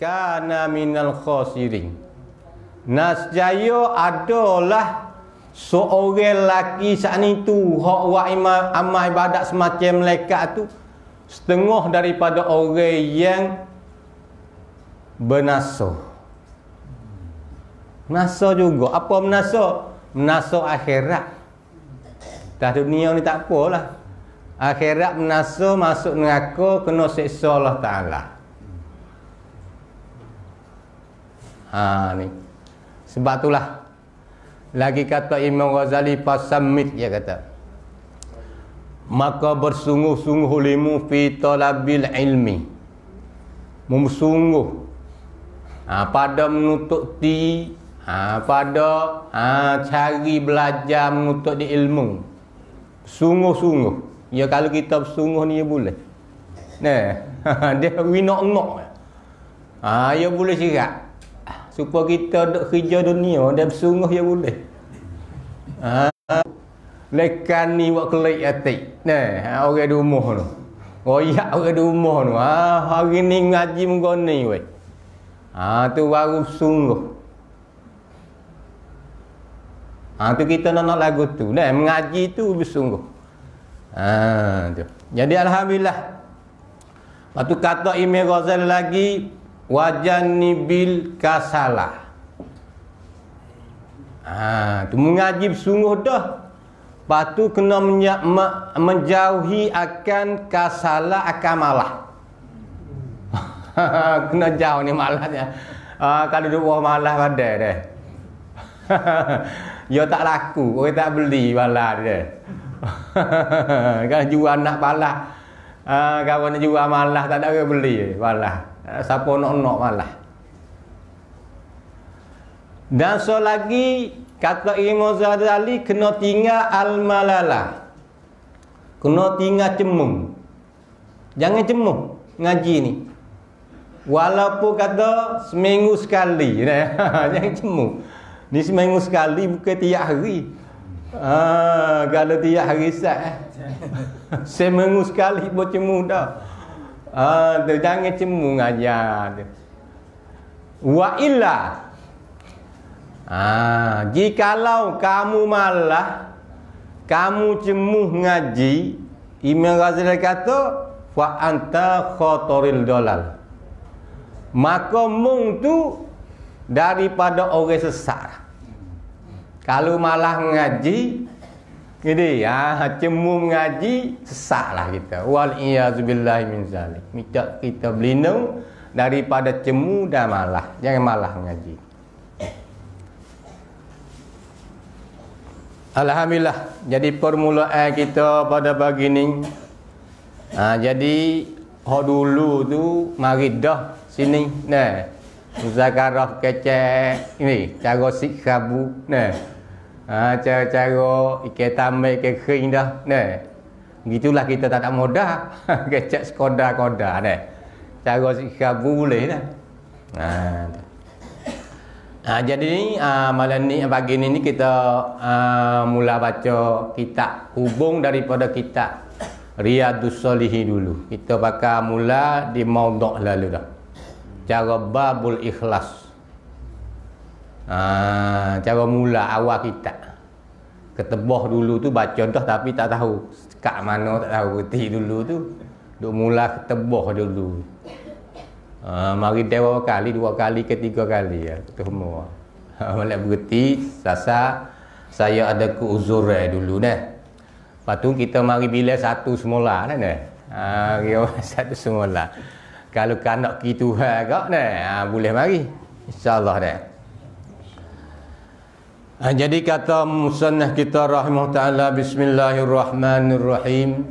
kana minal khasirin nasjaya adalah seorang lelaki saat itu hak buat amal ibadat semacam malaikat tu setengah daripada orang yang bernasa Menasa juga. Apa menasa? Menasa akhirat. Dah dunia ni tak apalah. Akhirat menasa masuk neraka kena seksa Allah Ta'ala. Ha ni. Sebab itulah. Lagi kata Imam Ghazali pasamit dia kata. Maka bersungguh-sungguh limu fi talabil ilmi. Memsungguh. Ha, pada menutup ti ha, pada ha, cari belajar menutup di ilmu. Sungguh-sungguh. Ya kalau kita bersungguh ni ya boleh. Nah, dia winok-nok. Ha, ya boleh sirat supaya kita duk kerja dunia dan bersungguh ya boleh. Ha. Lekan ni buat kelik atik. Nah orang di rumah tu. Royak orang di rumah tu. Ha hari ni ngaji muka ni weh. Ha tu baru sungguh ha tu kita nak nak lagu tu. Nah mengaji tu bersungguh. Ha tu. Jadi alhamdulillah. Lepas tu kata Imam Ghazali lagi wajanibil kasala. Ha, tu mengaji sungguh dah. Lepas tu kena menjauhi akan kasala akan malah. kena jauh ni malahnya. Ha, kalau duduk bawah malah pada deh. Dia tak laku, orang tak beli malah dia. kan jual anak balah. Ha, kawan nak jual malah tak ada orang beli balah. Eh, siapa nak-nak malah. Dan so lagi kata Imam Zadali kena tinggal al-malala. Kena tinggal cemung. Jangan cemung ngaji ni. Walaupun kata seminggu sekali jangan cemung. Ni seminggu sekali bukan tiap hari. Ah, kalau tiap hari sat eh. seminggu sekali buat cemung dah Tu jangan cemu ngajar tu. Wa illa. Ah, jikalau kamu malah kamu cemu ngaji, Imam Ghazali kata fa anta khataril dalal. Maka mung tu daripada orang sesat. Kalau malah ngaji, jadi ya, cemu mengaji sesaklah kita. Wal iazubillahi min zalik. Minta kita berlindung daripada cemu dan malah. Jangan malah mengaji. Alhamdulillah. Jadi permulaan kita pada pagi ni. Ha, jadi ho dulu tu mari dah sini. Nah. Muzakarah kecek ini cara sikhabu. Nah. Ha, cara-cara ikan tambah ikan kering dah. Nah. Gitulah kita tak tak mudah. Kecek sekoda-koda. Nah. Cara sikap boleh dah. Ha. Ha, jadi ni ha, malam ni pagi ni, ni kita ha, mula baca kitab hubung daripada kitab Riyadus Solihin dulu. Kita pakai mula di maudok lalu dah. Cara babul ikhlas. Ha, cara mula awal kita. Ketebah dulu tu baca dah tapi tak tahu. Kat mana tak tahu reti dulu tu. Duk mula ketebah dulu. Ha, mari dewa kali dua kali ketiga kali ya ketemu ha, malah berhenti sasa. Saya ada ke uzur dulu dah lepas tu kita mari bila satu semula dah nah ha, satu semula. Kalau kanak kita agak nah ha, boleh mari. Insyaallah dah Ha, jadi kata musannah kita rahimah ta'ala Bismillahirrahmanirrahim.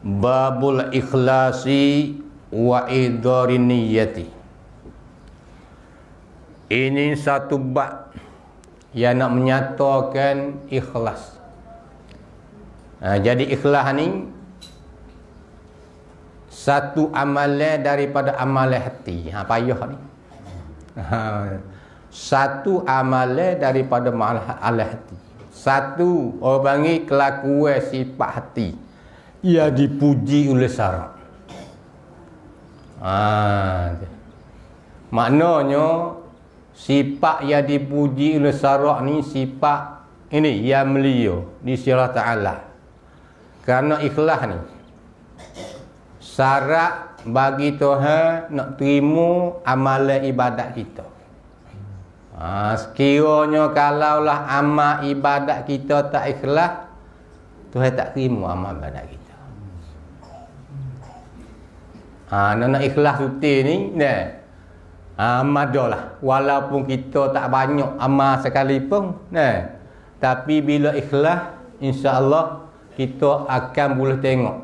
Babul ikhlasi wa idari niyati. Ini satu bab Yang nak menyatakan ikhlas. Ha, Jadi ikhlas ni Satu amalan daripada amalan hati. Ha, Payah ni. Ha, satu amalan daripada malah hati satu orang panggil kelakuan sifat hati ia dipuji oleh syarak ah Maknanya sifat yang dipuji oleh syarak ni sifat ini yang mulia di Allah Taala. Kerana ikhlas ni syarat bagi Tuhan nak terima amalan ibadat kita. Ha, sekiranya kalaulah amal ibadat kita tak ikhlas, Tuhan tak terima amal ibadat kita. Ha, nak, nak ikhlas suti ni, nah, amal lah. Walaupun kita tak banyak amal sekalipun, nah, tapi bila ikhlas, insya-Allah kita akan boleh tengok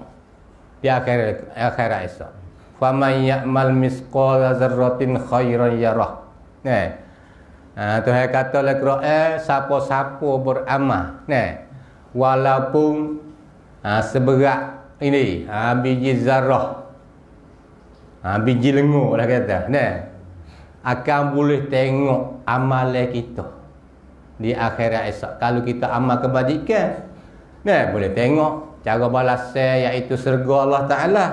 di akhirat akhirat esok. Faman ya'mal misqala zarratin khairan yarah. Nah. Ha, Tuhan kata dalam Quran siapa-siapa beramal, nah. Walaupun ha, seberat ini ha, biji zarah. Ha, biji lengur lah kata, nah. Akan boleh tengok amalan kita di akhirat esok. Kalau kita amal kebajikan, nah boleh tengok cara balasnya iaitu surga Allah Taala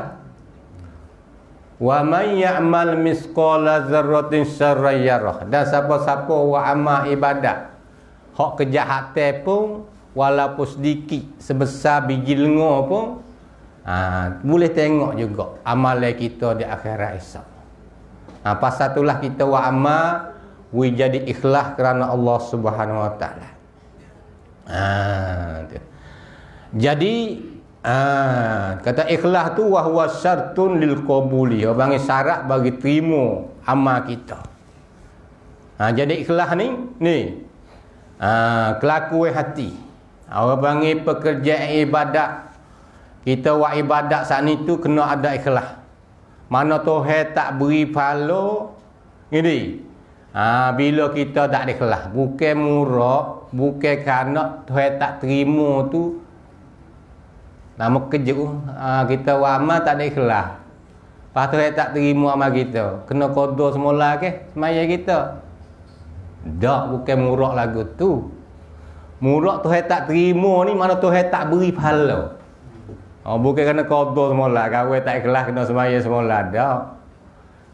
wa man ya'mal misqala dzarratin syarran yarah. Dan siapa-siapa wa amal ibadat hak kejahatan pun walaupun sedikit sebesar biji lengur pun ha, boleh tengok juga amalan kita di akhirat esok. Ha, pasal itulah kita wa amal we jadi ikhlas kerana Allah Subhanahu wa taala. Ha, jadi ah, kata ikhlas tu wahwa syartun lil qabuli. Orang syarat bagi terima amal kita. Ha, jadi ikhlas ni ni ah, kelakuan hati. Orang panggil pekerjaan ibadat. Kita buat ibadat saat ni tu kena ada ikhlas. Mana Tuhan tak beri pahala ini. Ha, bila kita tak ikhlas, bukan murah, bukan kerana Tuhan tak terima tu Nama kerja ha, kita amal tak ada ikhlas. Lepas tu tak terima amal kita. Kena kodoh semula ke semaya kita. Tak bukan murak lagu tu. Murak tu tak terima ni mana tu tak beri pahala. Oh, bukan kena kodoh semula. Kau tak ikhlas kena semaya semula. Tak.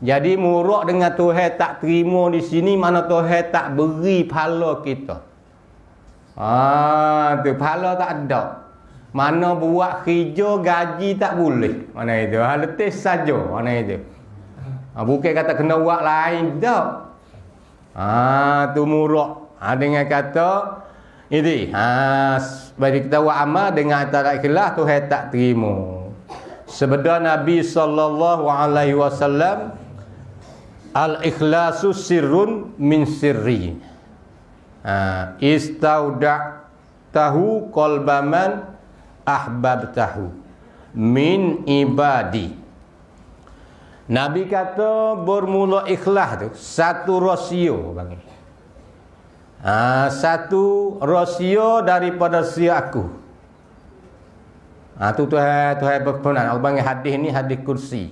Jadi murak dengan Tuhan tak terima di sini mana Tuhan tak beri pahala kita. Ah, tu pahala tak ada. Mana buat kerja gaji tak boleh. Mana itu? Ha, letih saja. Mana itu? Ha, bukan kata kena buat lain. Tak. Ha, tu murak. Ha, dengan kata, ini. Ha, bagi kita buat amal dengan tak ikhlas, tu tak terima. Sebeda Nabi SAW, Al-ikhlasu sirrun min sirri. Ha, istauda' tahu kolbaman ahbabtahu min ibadi Nabi kata bermula ikhlas tu satu rasio bang. Ha, satu rasio daripada si aku. Ha, tu Tuhan Tuhan berfirman. Aku panggil hadis ni hadis kursi.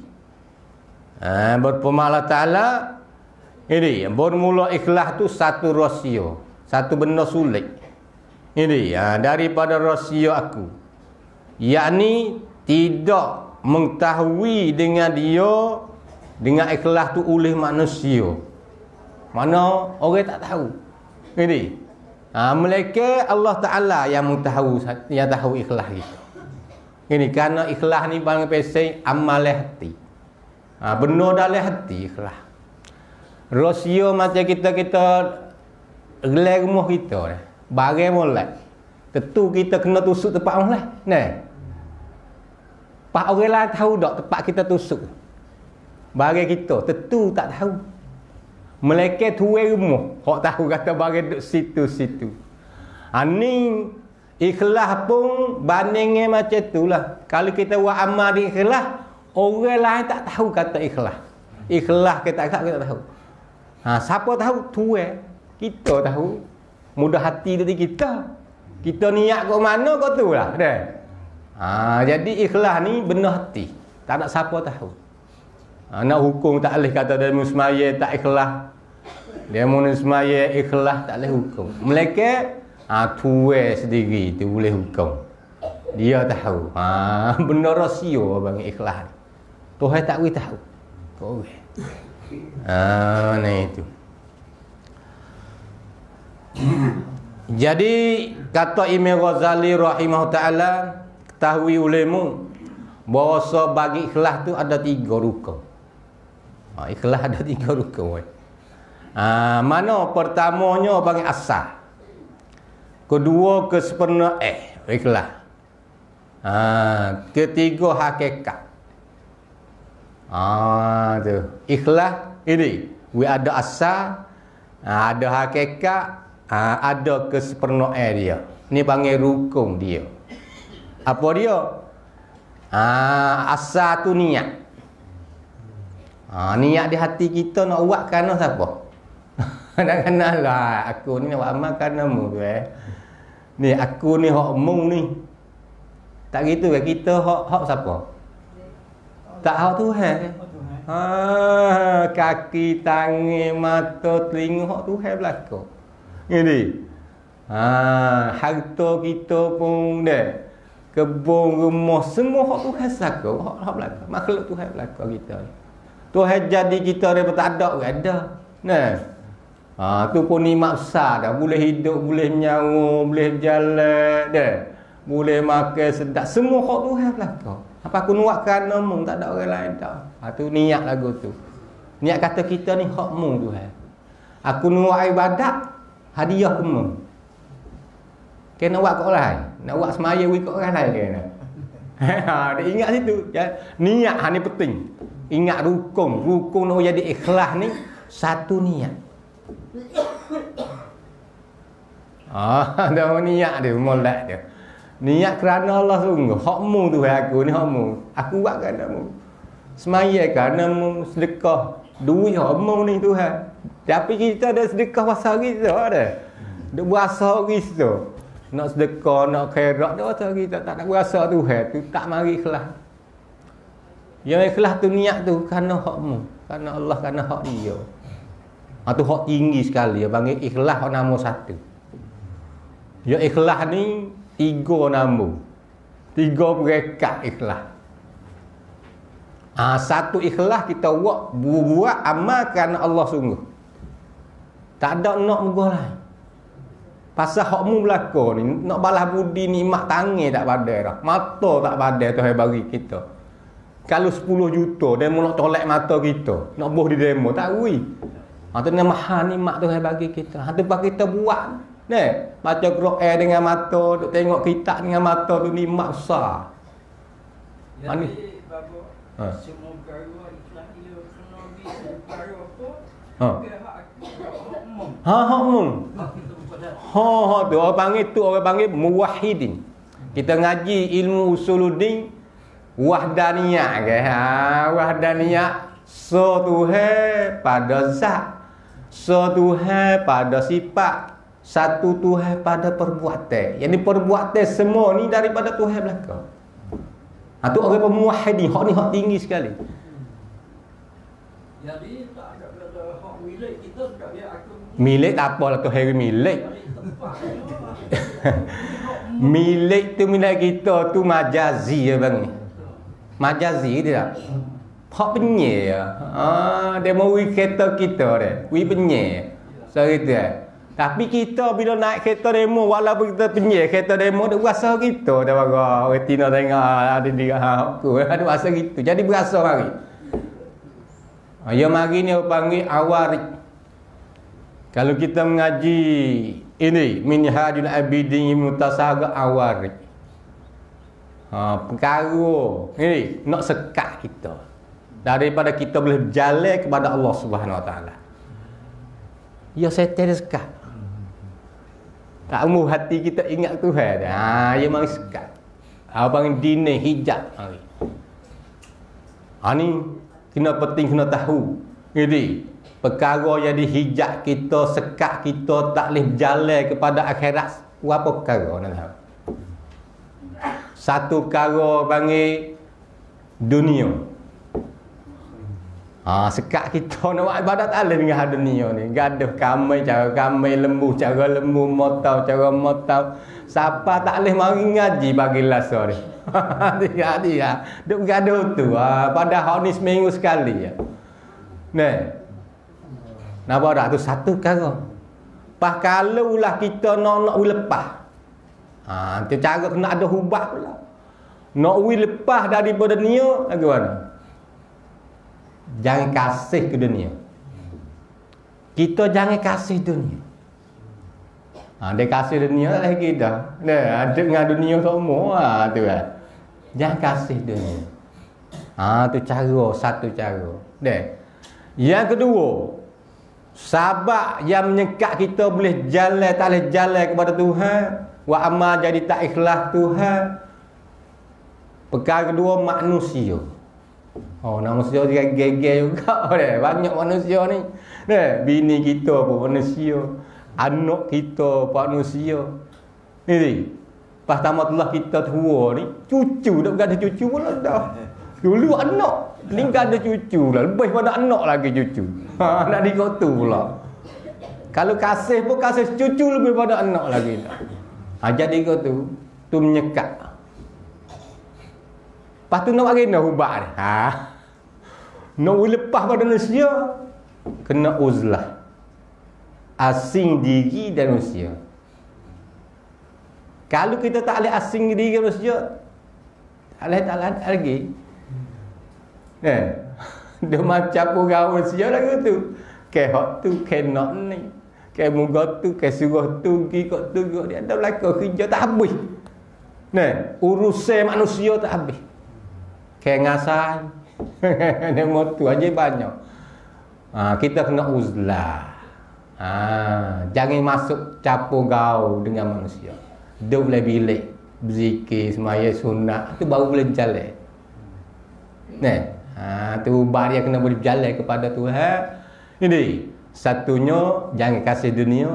Ha, berfirman Allah Ta'ala. Ini bermula ikhlas tu satu rasio. Satu benda sulit. Ini ha, daripada rasio aku yakni tidak mengetahui dengan dia dengan ikhlas tu oleh manusia. Mana orang tak tahu. Ini ha, mereka Allah Ta'ala yang mengetahui yang tahu ikhlas itu ini kerana ikhlas ni bang pesai amal hati. Ha, benar dalam hati ikhlas. Rosio macam kita kita gelar rumah kita bagai mulai tentu kita kena tusuk tempat orang lain nah Pak orang lain tahu tak tempat kita tusuk. Bagi kita, tentu tak tahu. Mereka tuai rumah. Hak tahu kata bagi duduk situ-situ. Ini ha, ikhlas pun bandingnya macam itulah. Kalau kita buat amal di ikhlas, orang lain tak tahu kata ikhlas. Ikhlas kita tak kita tahu. Ha, siapa tahu? Tuai. Kita tahu. Mudah hati dari kita. Kita niat ke mana kau tu lah. Dah. Ha, jadi ikhlas ni benar hati. Tak nak siapa tahu. Ha, nak hukum tak boleh kata dia musmaya tak ikhlas. Dia musmaya ikhlas tak boleh hukum. Mereka ha, tuwe sendiri tu boleh hukum. Dia tahu. Ha, benar rahsia bang ikhlas ni. Tuhan tak boleh tahu. Kau Ah, ni itu. Jadi kata Imam Ghazali rahimah taala ketahui ulemu bahawa bagi ikhlas tu ada tiga rukun. Ha, ikhlas ada tiga rukun. Ha, mana pertamanya bagi asal. Kedua kesempurnaan eh ikhlas. Ha, ketiga hakikat. Ah tu. Ikhlas ini. We ada asal, ha, ada hakikat, ha, ada kesempurnaan dia. Ni panggil rukun dia. Apa dia? Ha, asal tu niat. Ha, niat di hati kita nak buat kerana siapa? nak kenal lah. Aku ni nak buat amal kerana mu tu eh. Ni aku ni hak mu ni. Tak gitu ke kita hak hak siapa? Tak hak Tuhan? Ha, kaki, tangan, mata, telinga hak Tuhan belaka. Ini. Ha, harta kita pun dah. Kebun, rumah, semua hak Tuhan saka. Hak hak belaka. Makhluk Tuhan belaka kita. Tuhan jadi kita daripada tak ada ke ada. Nah. Ha, tu pun nikmat besar dah. Boleh hidup, boleh nyawa, boleh jalan dah. Boleh makan sedap. Semua hak Tuhan belaka. Apa aku nuak kerana mung tak ada orang lain tak. Ha, tu niat lagu tu. Niat kata kita ni hak mung Tuhan. Aku nuak ibadat hadiah ke mung. Kena buat kat orang Nak buat semaya wik kat orang lain kena. ha, dia ingat situ. Ya, niat ha, ni penting. Ingat rukun. Rukun nak jadi ikhlas ni satu niat. Ah, dah niat dia molek dia. Niat kerana Allah sungguh. Hakmu tu aku ni hakmu. Aku buat kerana mu. Semaya kerana mu sedekah. Duit hakmu ni Tuhan. Tapi kita ada sedekah pasal kita ada. Dia berasa kita. Nak sedekah, nak khairat. Dia pasal kita tak nak berasa Tuhan. Tu tak mari ikhlas. Yang ikhlas tu niat tu kerana hakmu. Kerana Allah, kerana hak dia. Ha, tu hak tinggi sekali. Dia panggil ikhlas hak nama satu. Ya ikhlas ni tiga nama tiga perekat ikhlas ha, satu ikhlas kita buat buat amal kerana Allah sungguh tak ada nak lain pasal hakmu berlaku ni nak balas budi nikmat tangi tak padai dah mata tak padai tu bagi kita kalau 10 juta demo nak tolak mata kita nak buh di demo tak wui ha, tu nama nikmat tu bagi kita ha, tu kita buat Nih, baca Quran dengan mata, duk tengok kitab dengan mata tu ni mak besar. Jadi, babo, ha. semua perkara dia kena perkara apa? Ha. Ha, ha, mum. Ha, ha, tu orang panggil tu orang panggil muwahhidin. Kita ngaji ilmu usuluddin wahdaniyah ke. Ha, wahdaniyah so Tuhan pada zat. So Tuhan pada sifat satu Tuhan pada perbuatan. Yang ni perbuatan semua ni daripada Tuhan belaka. Ha tu orang pemuahid ni, hak ni hak tinggi sekali. Jadi tak ada kata hak milik kita tak dia aku Milik tak apalah Tuhan milik. milik tu milik kita tu majazi ya bang. Majazi dia tak? Hak penye ya. Ah, dia mau kereta kita dia. Wi penye. So gitu ya. Tapi kita bila naik kereta demo walaupun kita penyek kereta demo dia berasa gitu dah baga retina tengok ada di aku ada berasa gitu. Jadi berasa mari. Ya mari ni panggil awarik. Kalau kita mengaji ini minhajul abidin mutasaga awarik. Ha, perkara ini nak sekat kita daripada kita boleh berjalan kepada Allah Subhanahu Wa Taala. Ya saya sekat. Tak umur hati kita ingat Tuhan. Ha, dia mari sekat. Abang dini hijab mari. Ha ni kena penting kena tahu. Jadi perkara yang dihijab kita sekat kita tak boleh berjalan kepada akhirat. Apa perkara nak tahu? Satu perkara panggil dunia. Ha, sekat kita nak buat ibadat tak boleh dengan dunia ni. Gaduh kami, cara kami, lembu, cara lembu, motau, cara motau. Siapa tak boleh mari ngaji bagi lasa ni. dia, dia. Duk gaduh tu. Ha, pada hari ni seminggu sekali. Ya. Nah, Nampak tak tu satu perkara. Pas lah kita nak nak lepas. Ha, tu cara kena ada hubah pula. Nak wi lepas daripada dunia lagu mana? Jangan kasih ke dunia. Kita jangan kasih dunia. Ha, dia kasih dunia lagi dah. Nah, ada dengan dunia semua ha, tu kan. Jangan kasih dunia. Ha, tu cara, satu cara. Deh. Yang kedua, sabak yang menyekat kita boleh jalan tak boleh jalan kepada Tuhan, wa amal jadi tak ikhlas Tuhan. Perkara kedua manusia. Oh, manusia juga geger juga deh. Banyak manusia ni. Deh, bini kita pun manusia. Anak kita pun manusia. Ini. Pas tamatullah kita tua ni, cucu dah bukan ada cucu pun dah. Dulu anak, ni ada cucu lah. Lebih pada anak lagi cucu. Ha, nak dikotu pula. Kalau kasih pun kasih cucu lebih pada anak lagi. Ha, jadi kau tu, tu menyekat. Lepas tu nak bagi nak ubah ni. Ha. Nak lepas pada manusia. Kena uzlah. Asing diri dan manusia. Kalau kita tak boleh asing diri manusia. Tak boleh tak boleh lagi. Eh. Dia macam orang manusia lagi tu. Kehok tu, kenok ni. Keh muka tu, keh suruh tu, kikot tu, kikot dia. Ada belakang kerja tak habis. Nah, urusan manusia tak habis. Kayak ngasai. Dia motu aja banyak. Ha, kita kena uzlah. Ha, jangan masuk capo gau dengan manusia. Duduk boleh bilik. Berzikir, semaya, sunat. Itu baru boleh jalan. Nah, ha, tu ubah dia kena boleh berjalan kepada Tuhan. Ini. Satunya, jangan kasih dunia.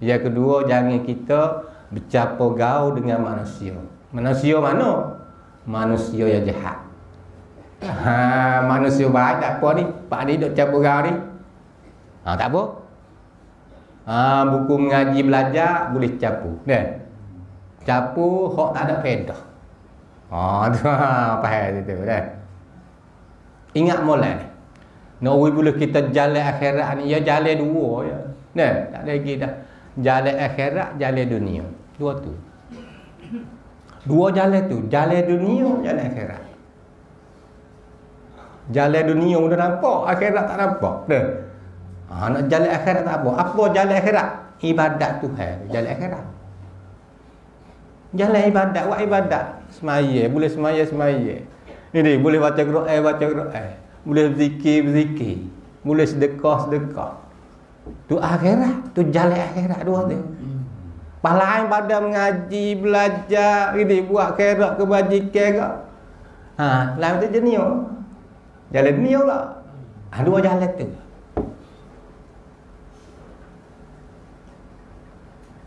Yang kedua, jangan kita bercapo gau dengan manusia. Manusia mana? manusia yang jahat. Ha, manusia baik tak apa ni? Pak ni duk cabut kau ni. Ha, tak apa. Ha, buku mengaji belajar boleh capu. Kan? Capu hok tak ada faedah. Ha, tu ha, faham tu kan. Ingat mulai ni. Nak no, boleh kita jalan akhirat ni, ya jalan dua ya. Kan? Tak lagi dah. Jalan akhirat, jalan dunia. Dua tu. Dua jalan tu, jalan dunia, jalan akhirat. Jalan dunia sudah nampak, akhirat tak nampak. Dah. Ha, nak jalan akhirat tak apa. Apa jalan akhirat? Ibadat Tuhan, jalan akhirat. Jalan ibadat, buat ibadat. Semaya, boleh semaya, semaya. Ini boleh baca Quran, baca Quran. Boleh berzikir, berzikir. Boleh sedekah, sedekah. Tu akhirat, tu jalan akhirat dua tu. Pahlawan pada mengaji, belajar, ini buat kerak kebajikan ke. Ha, lain tu jenis. Jalan dunia pula. Ha, dua jalan tu.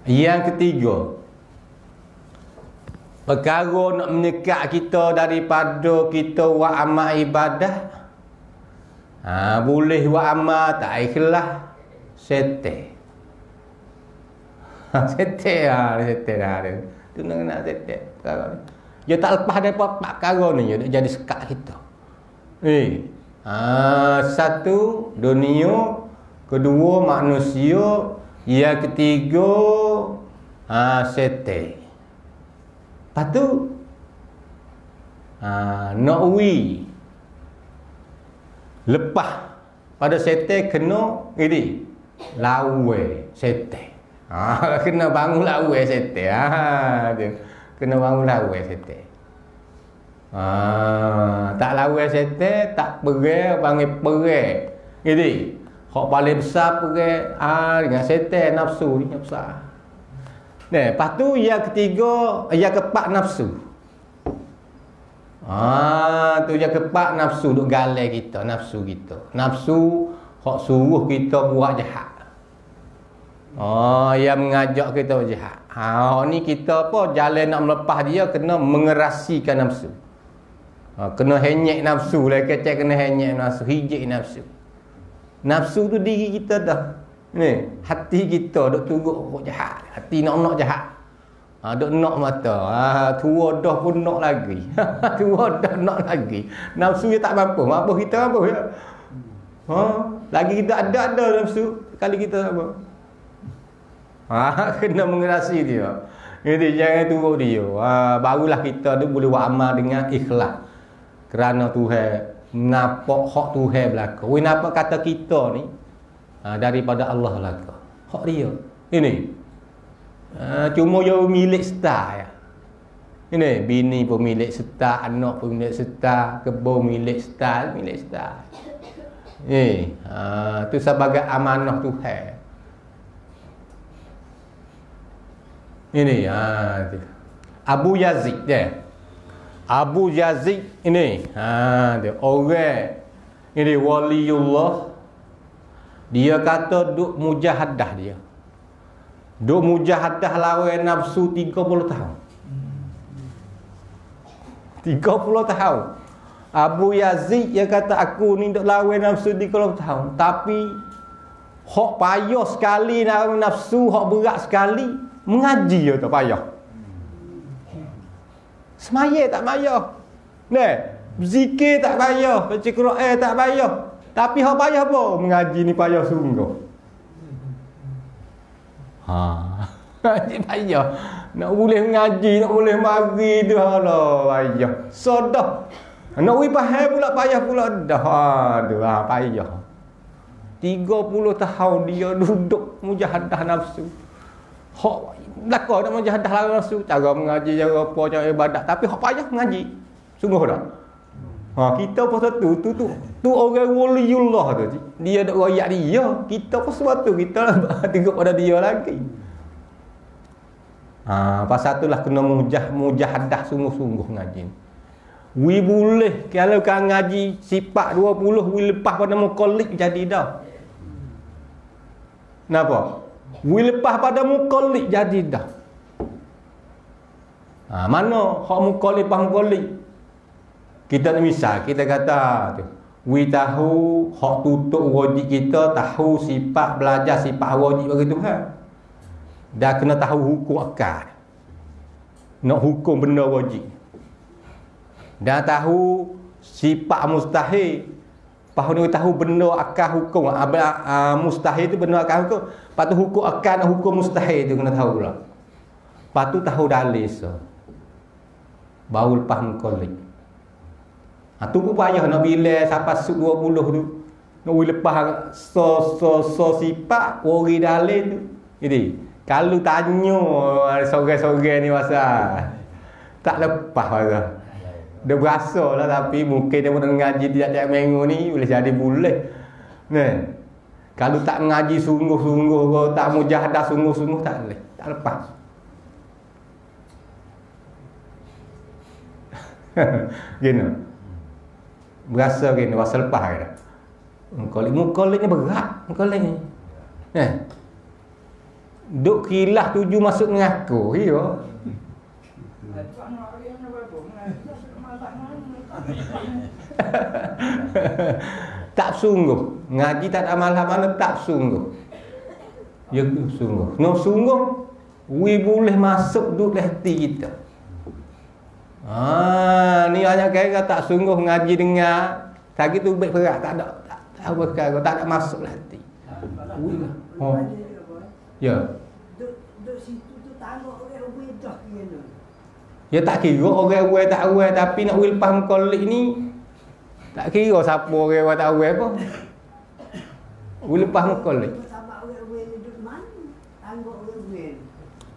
Yang ketiga. Perkara nak menyekat kita daripada kita buat amal ibadah. Ha, boleh buat amal tak ikhlas. Setek. Setek lah Setek lah dia Tu nak nak setek perkara ni Dia tak lepas daripada empat perkara ni Dia jadi sekat kita Eh ha, Satu Dunia Kedua manusia Yang ketiga ha, Setek Lepas tu ha, Nokwi Lepas Pada setek kena Ini Lawe Setek Ha, kena bangun lawa sete. Ha, dia. Kena bangun lawa sete. Ha, tak lawa sete, tak pergi, panggil pergi. Jadi, hak paling besar pergi, ha, dengan sete, nafsu ni yang besar. Nah, lepas tu yang ketiga, yang keempat nafsu. Ah, tu yang keempat nafsu duk galai kita, nafsu kita. Nafsu hak suruh kita buat jahat. Oh, yang mengajak kita jihad. Ha, ni kita apa jalan nak melepas dia kena mengerasikan nafsu. Ha, kena henyek nafsu lah kecek kena henyek nafsu, hijik nafsu. Nafsu tu diri kita dah. Ni, hati kita dok tunggu kok jahat. Hati nak nak jahat. Ha, dok nak mata. Ha, tua dah pun nak lagi. tua dah nak lagi. Nafsu dia tak mampu. Mampu kita mampu ya. Ha, lagi kita ada ada nafsu kali kita apa? Ha, kena mengerasi dia. Jadi jangan tunggu dia. Ha, barulah kita tu boleh buat amal dengan ikhlas. Kerana Tuhan nampak hak Tuhan belaka. Wei nampak kata kita ni ha, daripada Allah belaka. Hak dia. Ini. Ha, cuma yo milik star ya. Ini bini pun milik star, anak pun milik star, kebun milik star, milik star. Eh, ha, tu sebagai amanah Tuhan. Ini ha, tu. Abu Yazid dia. Abu Yazid ini ha, dia orang ini waliullah dia kata duk mujahadah dia. Duk mujahadah lawan nafsu 30 tahun. 30 tahun. Abu Yazid yang kata aku ni duk lawan nafsu di kalau tahun tapi hak payah sekali nak nafsu hak berat sekali mengaji ya tak payah. Semaya tak payah. Nah, zikir tak payah, baca Quran tak payah. Tapi hak payah apa? Mengaji ni payah sungguh. Ha. Mengaji payah. Nak boleh mengaji, nak boleh mari tu Allah payah. Sodah. Nak wi faham pula payah pula dah. Aduh, ha, payah. 30 tahun dia duduk mujahadah nafsu. Hak belaka nak mujahadah nafsu, cara mengaji, cara apa, cara ibadat, tapi hak payah mengaji. Sungguh dah. Ha, kita pun satu tu tu tu orang waliullah tu. Dia dak royak dia, kita pun sebab kita tengok pada dia lagi. Ha, pasal itulah kena mujah mujahadah sungguh-sungguh ngaji. We boleh kalau kan ngaji sifat 20 we lepas pada mukollik jadi dah. Kenapa? We lepas pada mukollik jadi dah. Ha, mana hak mukollik lepas mukollik? Kita ni misal kita kata tu. We tahu hak tutup wajib kita tahu sifat belajar sifat wajib bagi Tuhan. Dah kena tahu hukum akal. Nak hukum benda wajib dan tahu sifat mustahil Lepas ni tahu benda akal hukum uh, Mustahil tu benda akal hukum Lepas tu hukum akal dan hukum mustahil tu kena tahu pula Lepas tu tahu dalil so. Baru lepas mengkolik ha, Tu pun payah nak bila sampai sub 20 tu Nak lepas so, so, so sifat Ori dalil tu Jadi Kalau tanya Sore-sore ni masa Tak lepas masa dia berasa lah tapi mungkin dia pun mengaji tiap-tiap minggu ni boleh jadi boleh. Nah. Kalau tak mengaji sungguh-sungguh tak mujahadah sungguh-sungguh tak boleh. Tak lepas. gini. Berasa gini, berasa lepas kata. Mukolik, mukolik ni berat. Mukolik ni. Eh. Duk kilah tuju masuk mengaku. Ya. tak sungguh ngaji tak ada malam mana tak sungguh ya sungguh no sungguh we boleh masuk duduk hati kita ah ni hanya kira tak sungguh ngaji dengar. Lagi tu baik berat. Tak ada tak tahu sekarang. Tak ada masuk hati. Oh. Ya. Ya tak kira orang awal tak awal tapi nak wil paham kolik ni tak kira siapa orang awal tak awal apa. Wil paham kolik.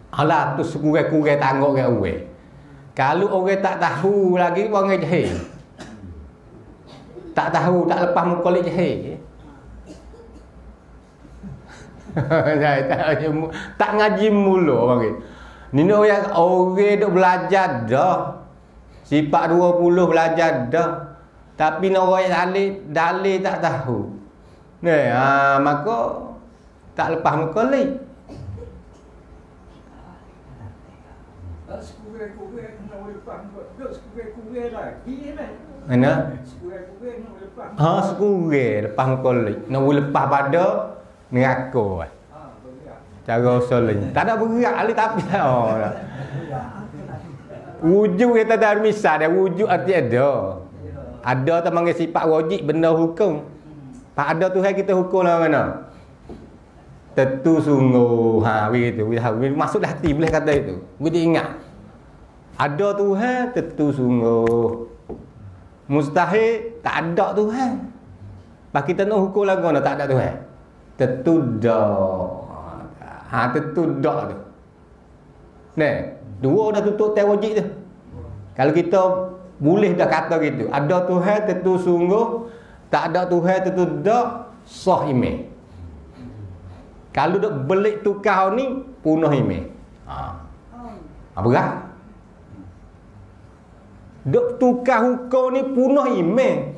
Alah tu sekurang-kurang tanggung orang awal. Kalau orang tak tahu lagi orang jahil. Tak tahu tak lepas mukolik jahil. tak ngaji mulu orang ni. Ni yang orang duk belajar dah. Sifat 20 belajar dah. Tapi orang dalil, dalil tak tahu. Ni, ha, maka tak lepas muka Mana? Ha, sekurang lepas li. Nak lepas pada neraka. Eh cara usulnya. Tak ada berat ali tapi oh. Wujud kita ada misal dia wujud arti ada. Ada tak panggil sifat wajib benda hukum. Pak ada Tuhan kita hukum lah mana? Tentu sungguh ha begitu. Masuk dah hati boleh kata itu. Boleh ingat. Ada Tuhan tentu sungguh. Mustahil tak ada Tuhan. Pak kita nak hukum lagu nak tak ada Tuhan. Tentu dah. Ha tentu dah tu. Nah, dua dah tutup tewajik tu. Kalau kita boleh dah kata gitu. Ada Tuhan tentu sungguh. Tak ada Tuhan tentu dah. Sah email. Kalau dok belik tukar ni punah email. Ha. Apa gak? Dok tukar hukum ni punah email.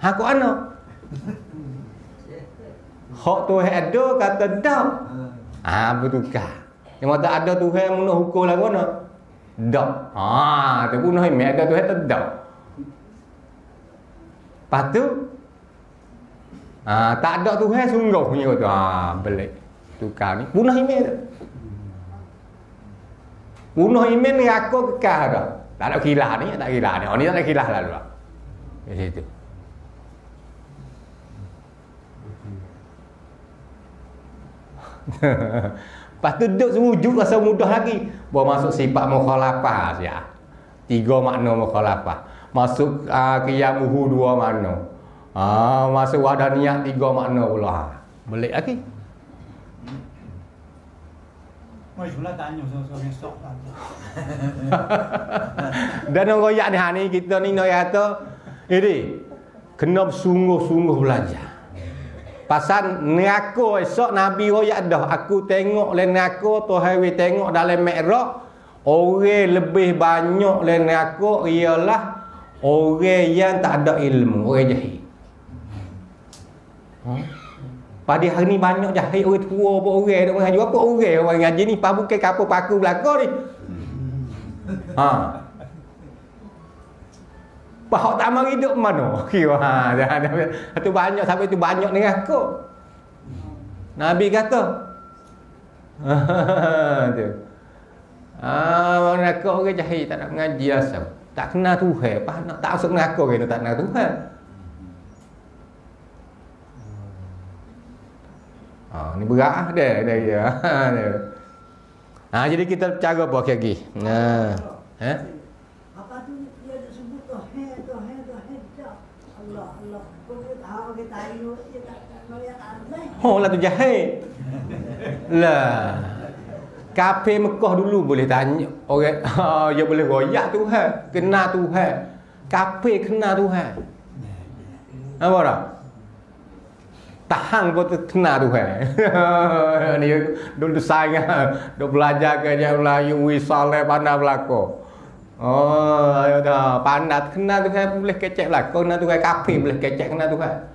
Ha kok ana? Hak tu ada kata dak. Ha bertukar. Yang mata ada Tuhan munah hukum lah mana? Dak. Ha tu punah email ada Tuhan tak dak. Patu Ha, tak ada Tuhan sungguh punya tu. Ha, belik. Tukar ni. Punah iman tu. Punah iman ni aku kekal dah. Tak ada kilah ni, tak kilah ni. Oh ni tak ada kilah lah dulu. Di situ. Lepas tu duduk sewujud rasa mudah lagi. Bawa masuk sifat mukhalafah saja. Tiga makna mukhalafah. Masuk uh, kiyamuhu dua makna. Ah, masa wadah niat tiga makna pula. Belik lagi. Mai pula tanya sesuatu yang sok Dan orang royak ni ha ni kita ni nak kata ini kena sungguh-sungguh belajar. Pasal neraka esok Nabi royak dah aku tengok le neraka Tuhan we tengok dalam Mi'raj orang lebih banyak le neraka ialah orang yang tak ada ilmu, orang jahil. Ha? Pada hari ni banyak jahil orang tua apa orang duk mengaji apa orang orang ngaji ni pa bukan apa paku belaka ni. Ha. Pak tak mari duk mana? Kira ha dah tu banyak sampai tu banyak ni aku. Nabi kata. tu. Ah, mana kau orang jahil tak nak mengaji asal. Tak kenal Tuhan, apa nak tak usah mengaku ke tak kenal Tuhan. Ha, ni berat dia dia dia. Ha, jadi kita cara apa lagi? Ha. Eh? Apa tu dia sebut tu he tu he tu he tak. Allah Allah. Kau tahu kita tahu dia tak tahu yang ada. Oh lah tu jahil. lah. Kafir Mekah dulu boleh tanya orang oh, dia boleh royak Tuhan, kena Tuhan. Kafir kena Tuhan. Apa dah? Tahan pun tu kena tu kan. ni dulu sayang duk belajar ke dia Melayu wisale pandai belako. Oh, ayo dah pandai kena tu kan boleh kecek belako kena tu kan kafe boleh kecek kena tu kan.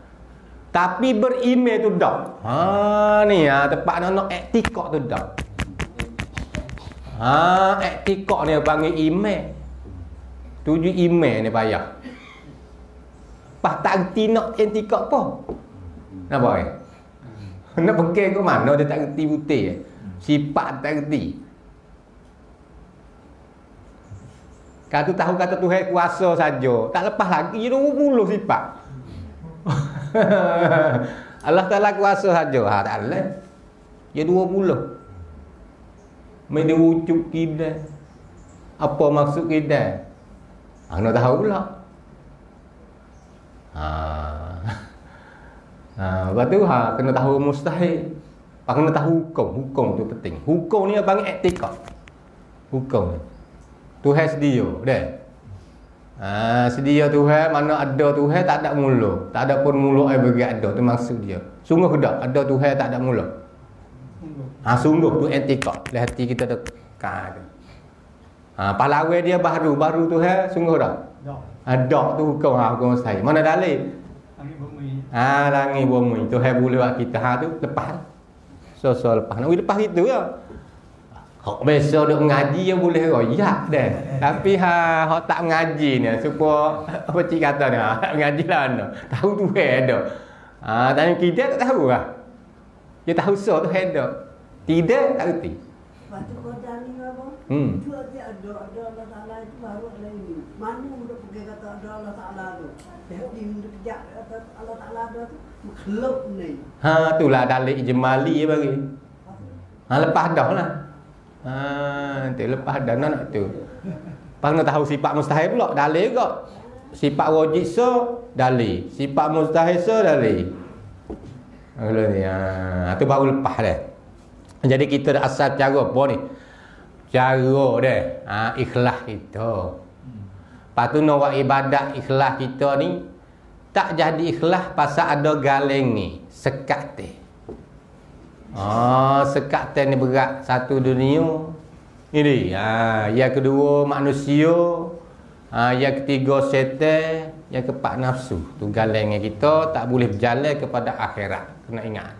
Tapi berimej tu dak. Ha ni ha tempat nak nak etikok tu dak. Ha etikok ni panggil email. Tuju email ni payah. Pas tak nak etikok apa? Nak boy. Nak pergi ke mana dia tak reti putih. Eh? Sifat tak reti. Kata tahu kata Tuhan kuasa saja, tak lepas lagi dia 20 sifat. Allah Taala kuasa saja, ha tak ada. Dia 20. Mai dia wujud kita. Apa maksud kita? Ha nak tahu pula. Ha Ha, lepas tu ha, kena tahu mustahil. Ha, kena tahu hukum. Hukum tu penting. Hukum ni abang etika. Hukum ni. Tuhan sedia. Dah. Ha, sedia Tuhan. Mana ada Tuhan tak ada mula. Tak ada pun mula yang bagi ada. Tu maksud dia. Sungguh tak? Ada Tuhan tak ada mula. Ha, sungguh tu etika. Lihat hati kita dekat. Ha, pahlawan dia baru. Baru Tuhan sungguh tak? Ada tu hukum. Ha, hukum saya. Mana dalil? Ha langit bumi tu hai boleh buat kita ha tu lepas. So so lepas. Nak lepas itu ya. Hak biasa duk mengaji yang boleh royak dah. Tapi ha hak tak mengaji ni supaya apa cik kata ni ha mengaji lah anda. Tahu tu hai ada. Ha tapi kita tak tahu lah. Dia tahu so tu ada. Tidak tak reti. Waktu kau dah ni apa? Hmm. Itu arti ada, ada Allah Ta'ala itu baru ada ini. Mana untuk pergi kata ada Allah Ta'ala tu? Dia di kejap kata Allah Ta'ala ada tu, makhluk ni. Ha itulah dalil ijmali dia bagi. Ha lepas dah lah. Ha tu lepas dah nak tu. Pas nak tahu sifat mustahil pula dalil juga. Sifat wajib so dalil. Sifat mustahil so dalil. Kalau ni ha tu baru lepas dah. Jadi kita dah asal cara apa ni? Cara dia ha, ikhlas kita. Lepas tu nak buat ibadat ikhlas kita ni tak jadi ikhlas pasal ada galeng ni sekat teh. Ah, sekat teh ni berat satu dunia. Ini, ha, yang kedua manusia, ha, yang ketiga setan, yang keempat nafsu. Tu galengnya kita tak boleh berjalan kepada akhirat. Kena ingat.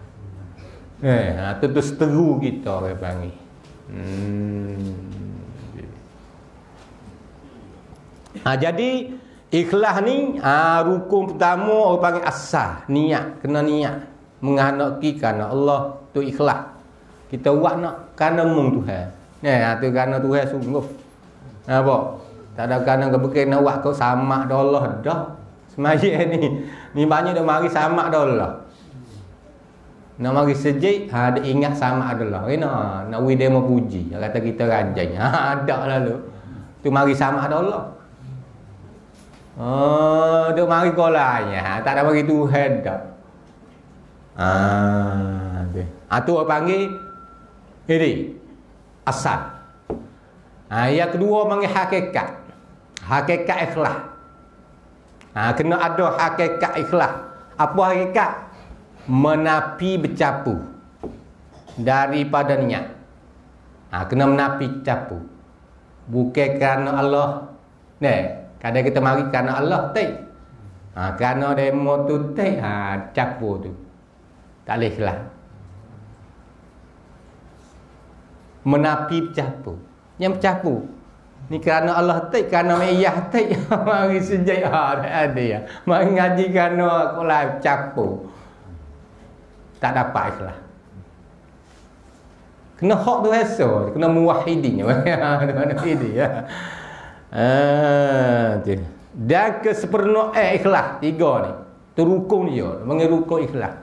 Eh, ha, tu tu seteru kita orang panggil. Hmm. Ha, jadi ikhlas ni ha, rukun pertama orang panggil asal niat kena niat. Menghendaki kerana Allah tu ikhlas. Kita buat nak kerana mung Tuhan. Ni ha, tu kerana Tuhan sungguh. Apa? Tak ada kerana kebekin nak buat kau sama dah Allah dah. Semaya ni. Ni banyak dah mari sama dah Allah nak mari sejik ha, dia ingat sama adalah kena nak wi demo puji kata kita rajin ha, ada lalu tu mari sama ada Allah Oh, duk mari kolanya. Tak ada bagi Tuhan dak. Ah, tu. Ah tu apa panggil? Ini asal. Ah, yang kedua panggil hakikat. Hakikat ikhlas. Ah, kena ada hakikat ikhlas. Apa hakikat? Menapi bercapu daripada niat. Ah, kena menapi capu. Bukan kerana Allah. Nih, Kadang kita mari kerana Allah tak. Ha, kerana demo tu tak. Ha, capu tu. Tak boleh lah. Menapi capu. Yang capu. Ni kerana Allah tak. Kerana meyah tak. mari sejak. Ha, ada ya. Mari ngaji kerana aku lah capu. Tak dapat ikhlas. Kena hak tu rasa. Kena muwahidin. Kena muwahidin ya. Ah, tu. Dan kesempurnaan eh, ikhlas tiga ni. Tu rukun dia, panggil rukun ikhlas.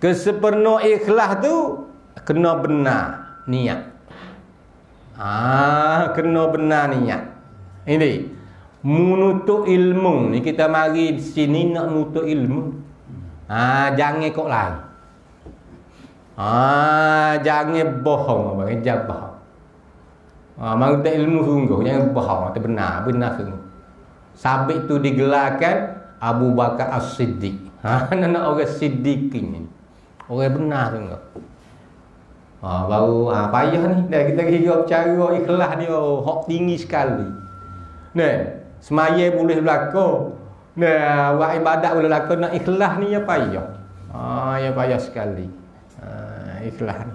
Kesempurnaan ikhlas tu kena benar niat. Ah, kena benar niat. Ini menuntut ilmu ni kita mari di sini nak menuntut ilmu. Ah, jangan kok lain. Ah, jangan bohong, bang, jangan bohong. Ha, Mangta ilmu sungguh Jangan bohong Itu benar Benar sungguh Sabit tu digelarkan Abu Bakar As-Siddiq. Ha, Nak orang Siddiqin ni Orang benar sungguh ha, Baru ha, Payah ni Dah kita kira cara ikhlas dia Hak tinggi sekali Ni Semaya boleh berlaku Ni Buat ibadat boleh berlaku Nak ikhlas ni ya payah ha, Ya payah sekali ha, Ikhlas ni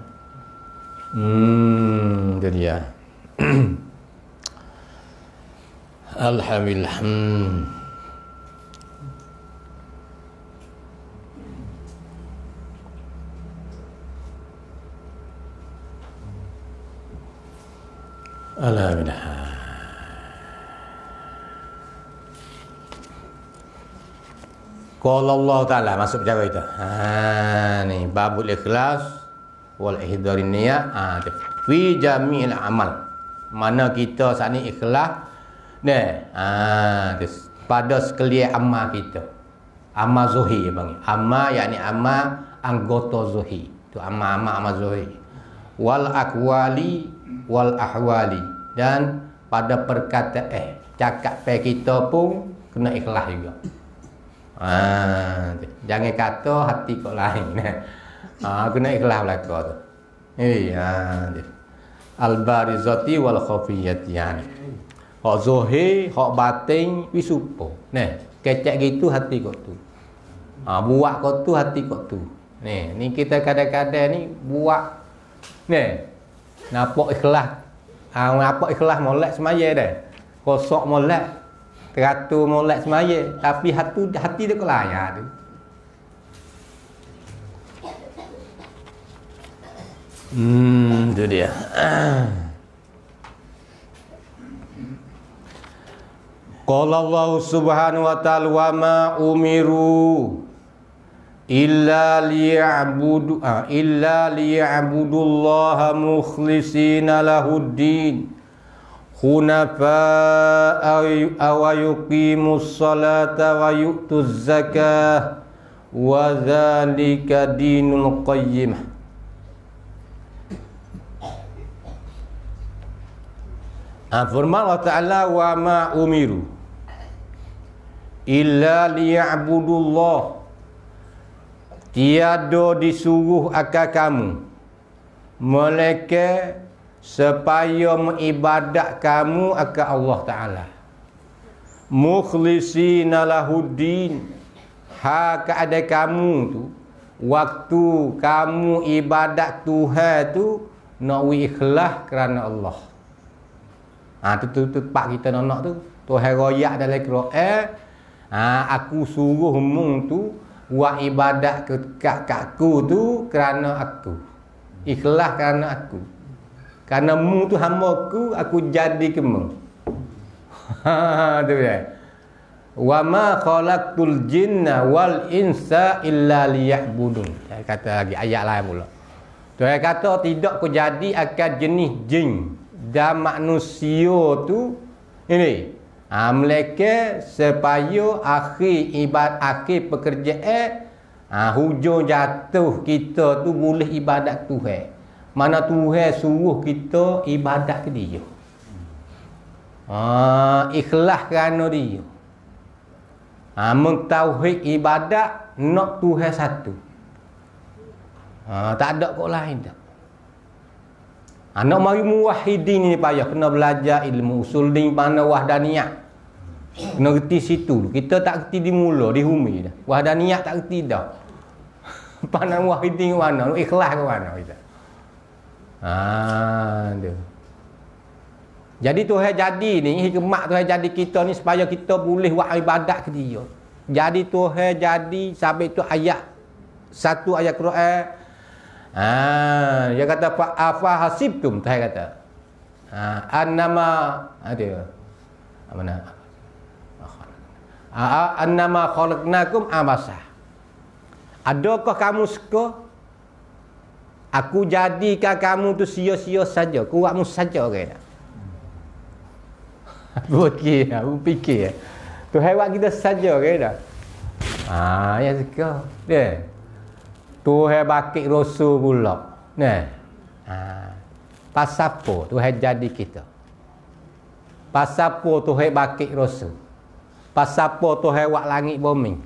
Hmm Itu dia Alhamdulillah. Hmm. Alhamdulillah. Qala Allah Taala masuk cara itu. Ha ni babul ikhlas wal ihdarin niyat. Ha fi jami'il amal. Mana kita saat ni ikhlas ni ha, pada sekalian amal kita. Amal zuhi bang amal yakni amal anggota zuhi. Tu amal amal amal zuhi. Wal akwali wal ahwali. Dan pada perkataan eh cakap pe kita pun kena ikhlas juga ha, jangan kata hati kau lain ha, kena ikhlas belaka tu eh ha, al-barizati wal khafiyati yani. Hak zahir, hak batin wisupo. Nah, kecek gitu hati kau tu. Ha, buat kau tu hati kau tu. Ni, ni kita kadang-kadang ni buat ni. Nampak ikhlas. Ha, nampak ikhlas molek semaya dah. Kosok molek teratur molek semaya tapi hatu hati dia kelaya tu. Hmm tu dia. Qala Allah subhanahu wa ta'ala wa ma umiru illa liya'budu ah, illa liya'budullaha mukhlishina lahuddin hunafa'a wa yuqimus salata wa yu'tuz zakah wa dzalika dinul qayyimah firman Allah Ta'ala wa ma umiru illa liya'budullah. Tiada disuruh akan kamu. Mereka supaya mengibadat kamu akan Allah Ta'ala mukhlisina lahuddin ha keadaan kamu tu waktu kamu ibadat Tuhan tu nak ikhlas kerana Allah Ha tu tu, pak kita nak nak tu. Tuhan royak dalam Quran. Ha aku suruh mung tu buat ibadat ke kat aku tu kerana aku. Ikhlas kerana aku. Kerana mu tu hamba aku, aku jadi ke mu. Ha tu ya. Wa ma khalaqtul jinna wal insa illa liya'budun. Kata lagi ayat lain pula. Tuhan kata tidak ku jadi akan jenis jin dan manusia tu ini ha, mereka supaya akhir ibad akhir pekerjaan ha, hujung jatuh kita tu boleh ibadat Tuhan mana Tuhan suruh kita ibadat ke dia ha, ikhlas kerana dia ha, mentauhid ibadat nak Tuhan satu ha, tak ada kok lain tak Anak mari muwahhidin ni payah kena belajar ilmu usul din mana wahdaniyah. Kena reti situ. Kita tak reti di mula, di humi dah. Wahdaniyah tak reti dah. Pandang muwahhidin ke mana? Ikhlas ke mana kita? Ha, tu. Jadi Tuhan jadi ni, hikmat Tuhan jadi kita ni supaya kita boleh buat ibadat ke dia. Jadi Tuhan jadi sampai tu ayat satu ayat Quran Ha, dia kata fa afa hasibtum Tuhan kata. Ha, annama ada. Ha, mana? Ha, annama khalaqnakum amasa. Adakah kamu suka aku jadikan kamu tu sia-sia saja, kuatmu saja orang nak. Aku fikir, aku fikir. Tuhan buat kita saja ke dah. Ha, ya suka. Dia. Tuhan bakit rasul pula. Nah. Ha. Pasal apa Tuhan jadi kita? Pasal apa Tuhan bakit rasul? Pasal apa Tuhan buat langit bumi?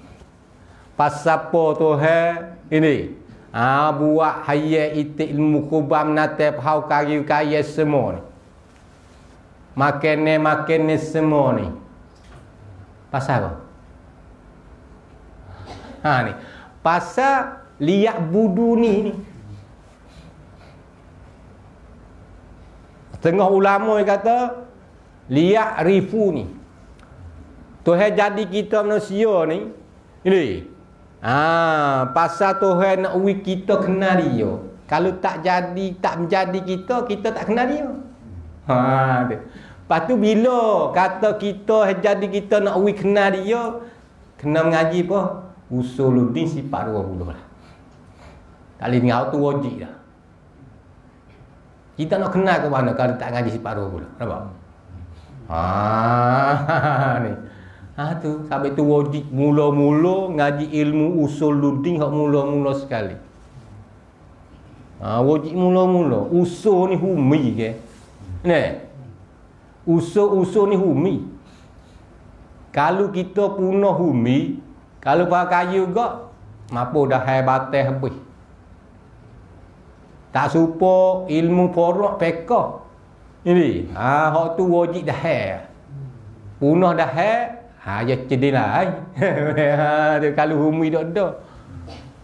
Pasal apa Tuhan ini? Ha, buat hayat itik ilmu kubam nate pahau kayu kaya semua ni. Makan ni, makan ni semua ni. Pasal apa? Ha ni. Pasal liyak budu ni ni Tengah ulama yang kata liyak rifu ni Tuhan jadi kita manusia ni ini ah pasal Tuhan nak uwi kita kenal dia kalau tak jadi tak menjadi kita kita tak kenal dia ha dia lepas tu bila kata kita jadi kita nak uwi kenal dia kena mengaji apa usuluddin sifat 20 lah Kali ni tu wajib dah. Kita nak kenal ke mana kalau tak ngaji sifat roh pula. Nampak? Ha, ni. Ha tu, sampai tu wajib mula-mula ngaji ilmu usul luding hak mula-mula sekali. Ha, wajib mula-mula. Usul ni humi ke? Ni. Usul-usul ni humi. Kalau kita punah humi, kalau pakai kayu gak, mampu dah hebatnya habis. Tak supo ilmu porok pekah. Ini, ha hak tu wajib dah. Punah dah hai, ha ya cedilah. ha dia kalau humi dak ada.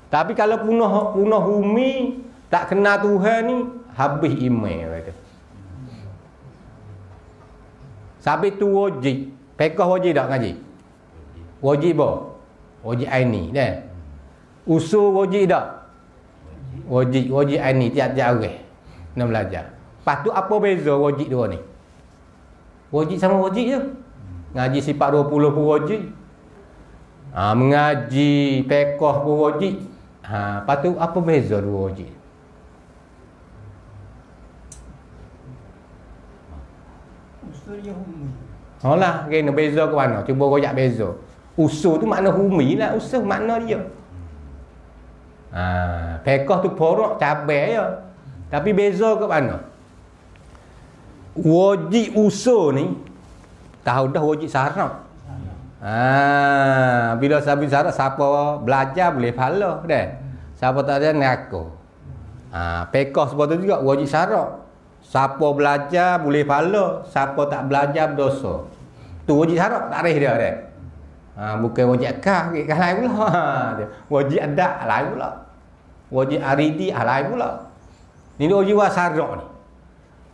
Tapi kalau punah punah humi tak kena Tuhan ni habis iman kata. Sampai tu wajib. Pekah wajib tak ngaji? Wajib apa? Wajib aini, dah. Usul wajib tak? wajib wajib ni tiap-tiap orang nak belajar. Lepas tu apa beza wajib dua ni? Wajib sama wajib je. Ngaji sifat 20 pun wajib. Ha, mengaji pekoh pun wajib. Ha, lepas tu apa beza dua wajib? Usul dia humi. Alah, kena beza ke mana? Cuba royak beza. Usul tu makna humi lah, usul makna dia. Ha, pekoh tu porok cabai ya. Tapi beza ke mana? Wajib usul ni tahu dah wajib syarat. Ha, bila sabit syarat siapa belajar boleh pahala dah. Siapa tak ada ngaku. Ha, pekoh sebab tu juga wajib syarat. Siapa belajar boleh pahala, siapa tak belajar berdosa. Tu wajib syarat tak reh dia dah. Ha, bukan wajib akah ke lain pula. Ha, wajib adat lain pula. Wajib aridi lain pula. Ni wajib syarat ni.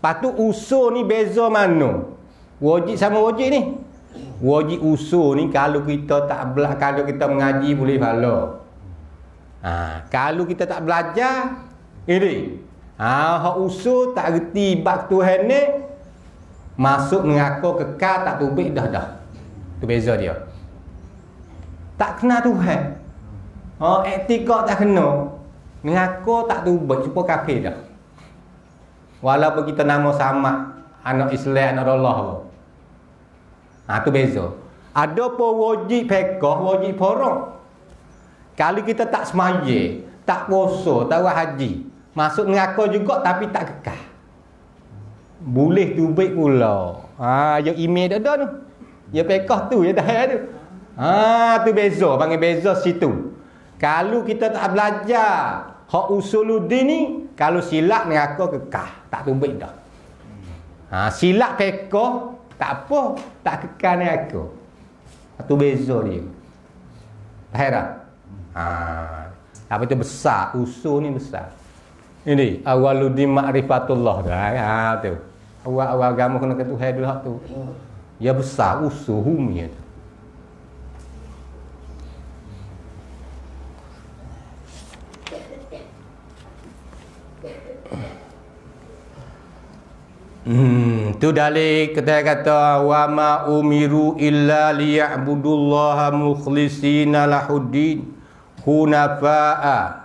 Lepas tu usul ni beza mana? Wajib sama wajib ni. Wajib usul ni kalau kita tak belajar, kalau kita mengaji boleh pahala. Ha, kalau kita tak belajar, ini. Ha, hak usul tak reti bab Tuhan ni masuk mengaku kekal tak tubik dah dah. Tu beza dia. Tak kena Tuhan. Oh, etika tak kena. Mengaku tak tubik supaya kafir dah. Walaupun kita nama sama anak Islam anak Allah pun. Ha tu beza. Ada pun wajib fiqh, wajib forong. Kalau kita tak semaya, tak puasa, tak buat haji, masuk neraka juga tapi tak kekal. Boleh tu baik pula. Ha yang email dah ada tu. Ya fiqh tu ya dah ada. Ha tu beza, panggil beza situ. Kalau kita tak belajar hak usuluddin ni, kalau silap neraka kekal, tak tumbik dah. Ha silap fiqh tak apa, tak kekal ni aku. Itu beza dia. Heran. Ha. Apa itu besar, usul ni besar. Ini awaluddin ma'rifatullah dah. Ha tu. Awal-awal agama kena ke Tuhan dulu tu. Ya besar usul humi tu. Hmm, tu dalil kita kata wa ma umiru illa liya'budullaha mukhlishina lahuddin hunafa'a.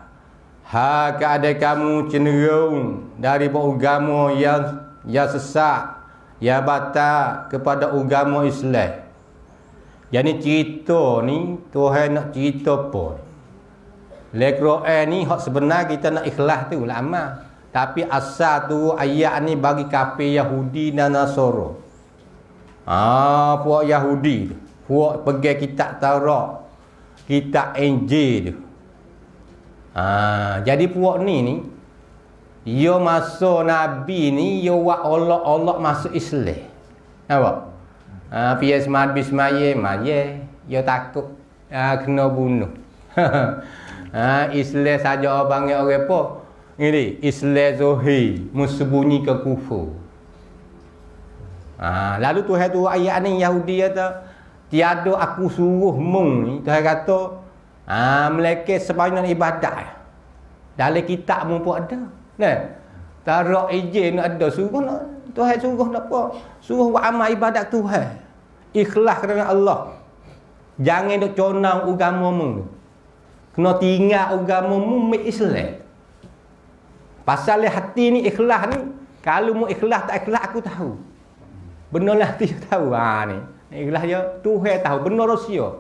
Ha ada kamu cenderung dari agama yang yang sesat, yang batal kepada agama Islam. Yang ni cerita ni Tuhan nak cerita apa? Al-Quran ni hak sebenar kita nak ikhlas tu amal. Tapi asal tu ayat ni bagi kafir Yahudi dan Nasara. Ah, puak Yahudi tu. Puak pergi kitab Taurat. Kitab Injil tu. Ah, jadi puak ni ni dia masuk nabi ni dia buat Allah-Allah masuk Islam. Nampak? Ah, piye semat bismaye maye, dia takut ah, kena bunuh. ah, Islam saja orang orang apa? Ini Islam Zohi Musbunyi ke kufur. Ha, Lalu Tuhan tu ayat ni Yahudi kata Tiada aku suruh mung ni Tuhan kata. Ha, Melekeh sebanyak ibadat. Dalam kitab mu pun ada. Nah, Tarak izin ada Suruh nak Tuhan suruh nak apa Suruh buat amal ibadat Tuhan. Ikhlas kerana Allah. Jangan duk conang agama mu. Kena tinggal agama mu Islam Pasal hati ni ikhlas ni kalau mu ikhlas tak ikhlas aku tahu. Benar lah hati tahu ha ni. Ikhlas dia Tuhan tahu benar rahsia.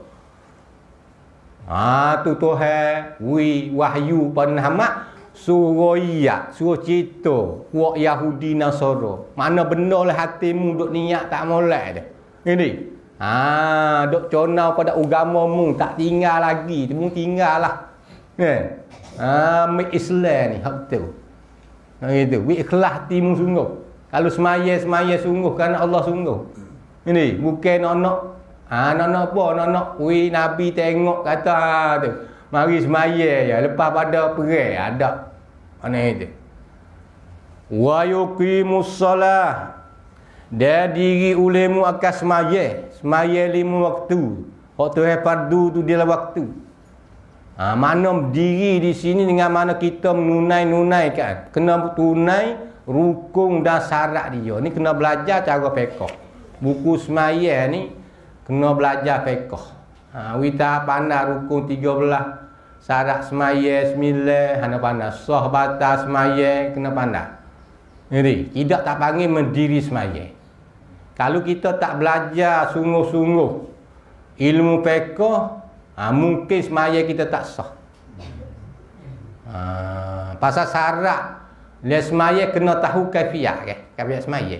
Ha tu Tuhan wi wahyu Muhammad suruh iya, suruh cerita buat Yahudi Nasara. Mana benar lah hatimu duk niat tak molek dah. Ini. Ha duk conau pada agamamu tak tinggal lagi, mu tinggal lah. Kan? Ha Islam ni hak tu. Nah itu, wi ikhlas hatimu sungguh. Kalau semaya semaya sungguh kerana Allah sungguh. Ini bukan nak-nak ha nak-nak apa? Nak-nak wi nabi tengok kata ha, tu. Mari semaya ya lepas pada perang ada. Mana itu? Wa yuqimus salah. Dia diri ulemu akan semaya, semaya lima waktu. Waktu fardu tu dia waktu. Ha, mana diri di sini dengan mana kita menunai-nunaikan. Kena tunai rukun dan syarat dia. Ni kena belajar cara pekok. Buku semaya ni kena belajar fiqh. Ha wita pandai rukun 13 syarat semaya sembilan hana pandai sah batas semaya kena pandai. Jadi, tidak tak panggil mendiri semaya. Kalau kita tak belajar sungguh-sungguh ilmu fiqh, ha, mungkin semaya kita tak sah. Ha, pasal syarat dia semaya kena tahu kafiah ke? Kafiah semaya.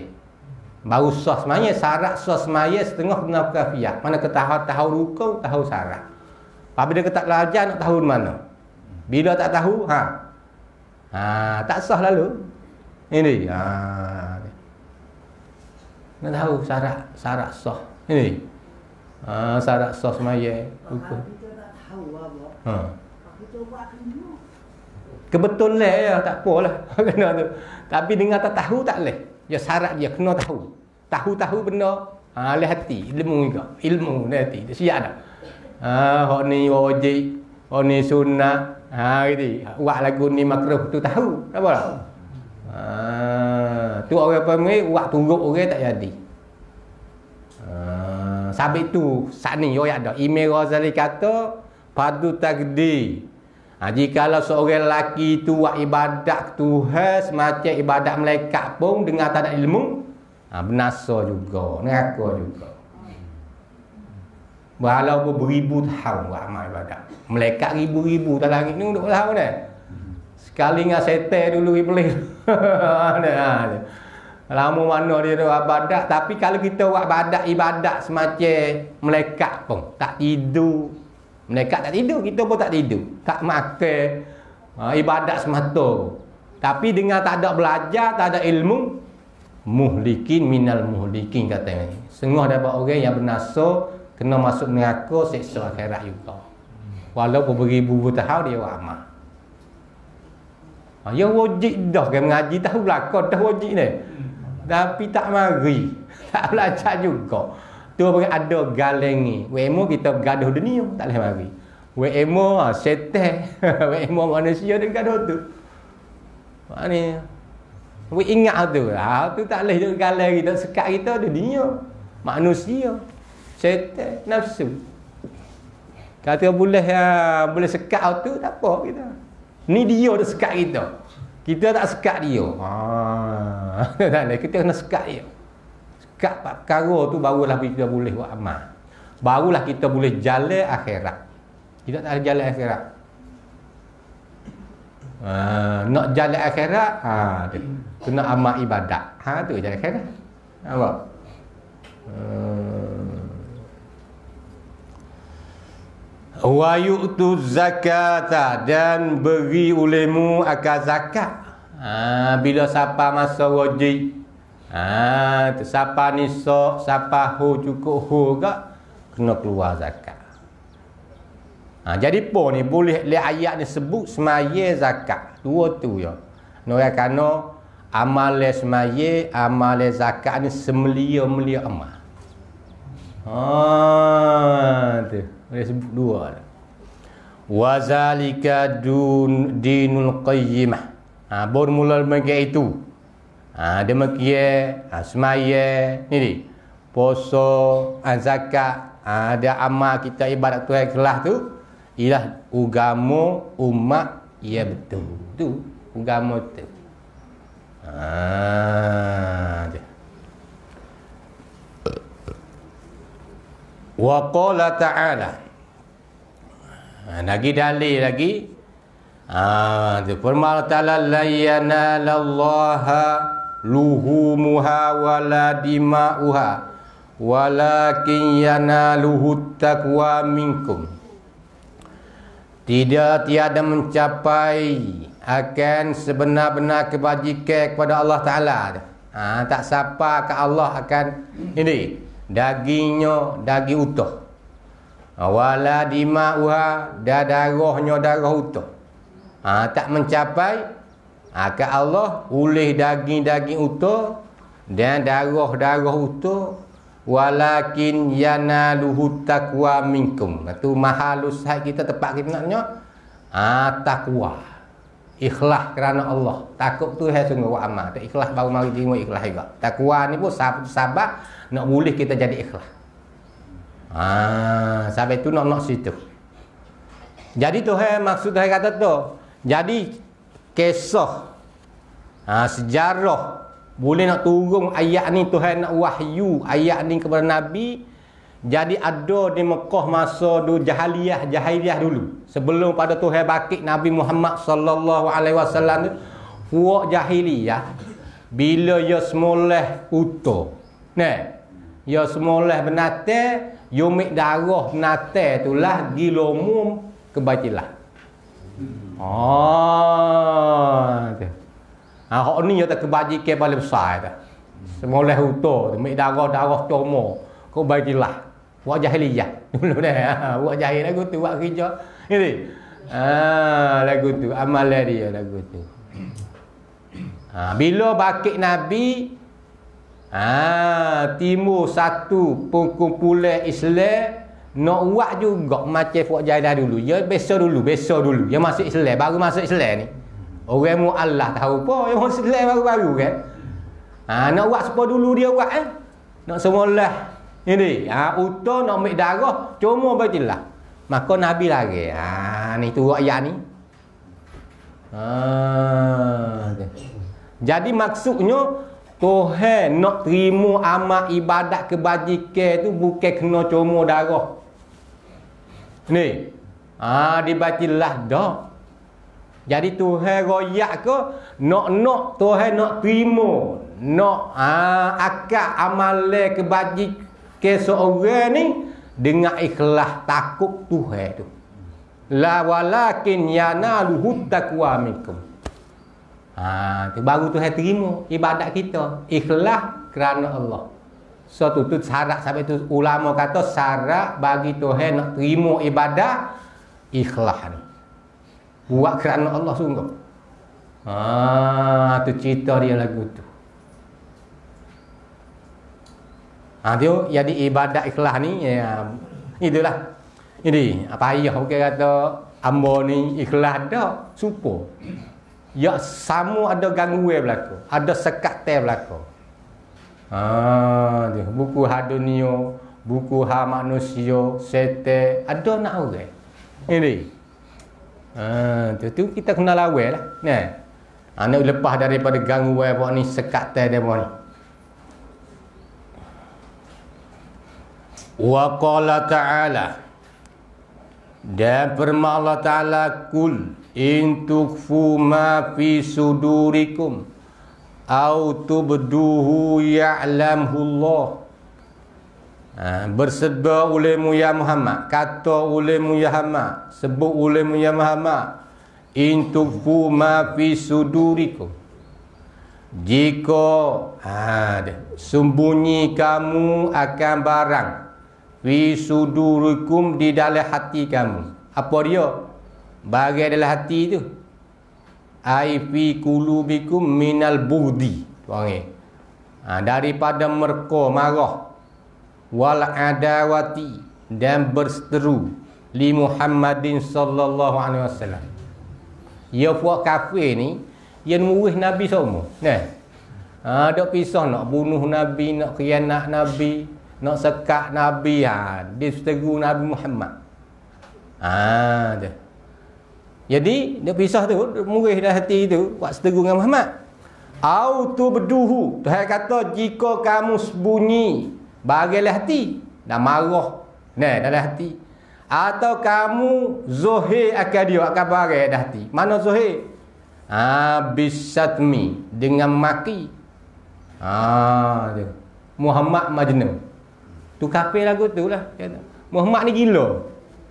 Baru sah semaya, syarat sah semaya setengah kena kafiah. Mana ke tahu tahu rukun, tahu syarat. Apabila kita tak belajar nak tahu mana? Bila tak tahu, ha. Ha, tak sah lalu. Ini. Ha. Nak tahu syarat syarat sah. Ini. Ha, semaya. Kalau kita tak tahu apa, Ha. Kebetulan ya, tak apalah. Kena tu. Tapi dengar tak tahu tak leh. Ya syarat dia kena tahu. Tahu-tahu benda ha leh hati, ilmu juga. Ilmu leh hati. Dia siap dah. Ha hok ni wajib, hok ni sunnah. Ha gitu. Buat lagu ni makruh tu tahu. Tak apa lah. Ha tu orang panggil buat turut orang tak jadi. Sabit tu saat ni yo ada. Imam Ghazali kata padu takdir Ha, jikalau seorang lelaki tu buat ibadat Tuhan semacam ibadat malaikat pun dengan tak ada ilmu, ha, benasa juga, neraka juga. Walaupun beribu tahun buat amal ibadat. Malaikat ribu-ribu tak langit ni duduk tahun ni. Sekali dengan setan dulu iblis. Lama mana dia buat ibadat tapi kalau kita buat ibadat ibadat semacam malaikat pun tak tidur mereka tak tidur, kita pun tak tidur. Tak makan. Ha, ibadat semata. Tapi dengan tak ada belajar, tak ada ilmu, muhlikin minal muhlikin katanya. Sengah dapat orang yang bernasa kena masuk neraka seksa akhirat juga. Walaupun beribu-ribu tahun dia buat amal. Ha, ya wajib dah kan mengaji tahu belakang dah wajib ni. Tapi tak mari. Tak belajar juga. Tu apa ada galengi. WMO kita bergaduh dunia tak boleh mari. WMO ah setan. WMO manusia dia gaduh tu. Mana? We ingat tu. Ha tu tak boleh duk galeng kita sekat kita dunia. Manusia. Setan nafsu. Kata boleh ya, boleh sekat tu tak apa kita. Ni dia dah sekat kita. Kita tak sekat dia. Ha. boleh kita kena sekat dia kat perkara tu barulah kita boleh buat amal. Barulah kita boleh jalan akhirat. Kita tak ada jalan akhirat. Ha, nak jalan akhirat, ha, tu. kena amal ibadat. Ha, tu jalan akhirat. Apa? Hmm. Wa yu'tu zakata dan beri ulemu akan zakat. Ha, bila siapa masa wajib Ha, siapa ni sok, siapa hu cukup hu gak kena keluar zakat. Ha, jadi po ni boleh le ayat ni sebut semaya zakat. Dua tu ya. No ya kano amal semaya, amal zakat ni semelia-melia amal. Ha, tu. Boleh sebut dua. Wazalika dun dinul qayyimah. Ha, baru mula macam itu. Ha, demikian ha, semaya ni ni. Puasa, ha, zakat, ha, ada amal kita ibadat Tuhan kelas tu ialah agama umat ya betul. Tu agama tu. Ha, dia. Wa qala ta'ala. Ha, lagi dalil lagi. Ah, firman Allah la yanalallaha luhumuha wala dima'uha walakin yanaluhu taqwa minkum. Tidak tiada mencapai akan sebenar-benar kebajikan kepada Allah Taala. Ha, tak siapa ke Allah akan ini dagingnya daging utuh. Ha, wala dima'uha darahnya darah utuh ha, tak mencapai ha, Allah ulih daging-daging utuh dan darah-darah utuh walakin yanaluhu taqwa minkum. Itu mahalus hai kita tepat kita naknya ah takwa. Ikhlas kerana Allah. Takut tu hai sungguh buat amal. Tak ikhlas baru mari terima ikhlas juga. Takwa ni pun sabar nak boleh kita jadi ikhlas. Ha, sampai tu nak nak situ. Jadi Tuhan maksud Tuhan kata tu. Jadi kisah ha, sejarah boleh nak turun ayat ni Tuhan nak wahyu ayat ni kepada Nabi. Jadi ada di Mekah masa du jahiliyah jahiliyah dulu. Sebelum pada Tuhan bakit Nabi Muhammad sallallahu alaihi wasallam puak jahiliyah bila ya semoleh utuh nah ya semoleh benate yumik darah benate itulah gilomum kebatilah Oh, tu. Ha, hak ni ya tak kebajikan paling besar dah. Semoleh utuh, mik darah-darah cuma. Kau bagilah. Buat jahiliyah. Dulu dah. Buat jahil lagu tu, buat kerja. Ini. Ha, lagu tu. Amal dia lagu tu. Ha, bila bakit Nabi, ha, timur satu pengkumpulan Islam, nak buat juga macam buat jahil dulu. Ya, besok dulu, besok dulu. Yang masuk Islam, baru masuk Islam ni. Orang Allah tahu apa yang Islam baru-baru kan. Ha, nak buat sepa dulu dia buat eh. Nak semualah. Ini, ha, utuh nak ambil darah, cuma bajilah. Maka Nabi lagi. Ha, ni tu ayat ni. Ha, jadi maksudnya Tuhan nak terima amal ibadat kebajikan tu bukan kena cuma darah. Ni. Ah ha, dibacilah dah. Jadi Tuhan royak ke nak-nak Tuhan nak terima nak ha, akak amalan kebaji ke seorang ni dengan ikhlas takut Tuhan tu. La walakin yanaluhu taqwa minkum. Ha, tu baru Tuhan terima ibadat kita. Ikhlas kerana Allah. So tu tu syarat sampai tu ulama kata syarat bagi Tuhan nak terima ibadat ikhlas ni. Buat kerana Allah sungguh. Ah, tu cerita dia lagu tu. Ah, dia jadi ibadat ikhlas ni ya, itulah. Ini apa ayah okey kata ambo ni ikhlas dah supo. Ya sama ada gangguan berlaku, ada sekat teh berlaku. Ah, dia buku ha dunia, buku ha manusia, sete, ada nak orang. Ini. Ha, tu, tu kita kena lawan lah. Nah. Ha, nak lepas daripada gangguan apa ni sekat teh dia ni. Wa qala ta'ala dan firman Allah Ta'ala kul in tukfu ma fi sudurikum au tubduhu ya'lamhu Allah Ha, bersedar olehmu ya Muhammad. Kata olehmu ya Muhammad. Sebut olehmu ya Muhammad. Intufu ma fi sudurikum. Jika ha, sembunyi kamu akan barang. Fi sudurikum di dalam hati kamu. Apa dia bagi dalam hati tu ai fi kulubikum minal budi ha, daripada merko marah wal adawati dan berseteru li Muhammadin sallallahu alaihi wasallam. Ya puak kafir ni yang murid Nabi semua. Nah. Ha dok pisah nak bunuh Nabi, nak khianat Nabi, nak sekat Nabi ha, dia seteru Nabi Muhammad. Ha dia. Jadi dia pisah tu murid dah hati tu buat seteru dengan Muhammad. Au tu berduhu. Tuhan kata jika kamu sembunyi Bagilah hati dan marah nah dalam hati. Atau kamu zohir akan dia akan bagi dah hati. Mana zohir? Ah bisatmi dengan maki. Ah tu. Muhammad Majnun. Tu kafir lagu tu lah. Muhammad ni gila.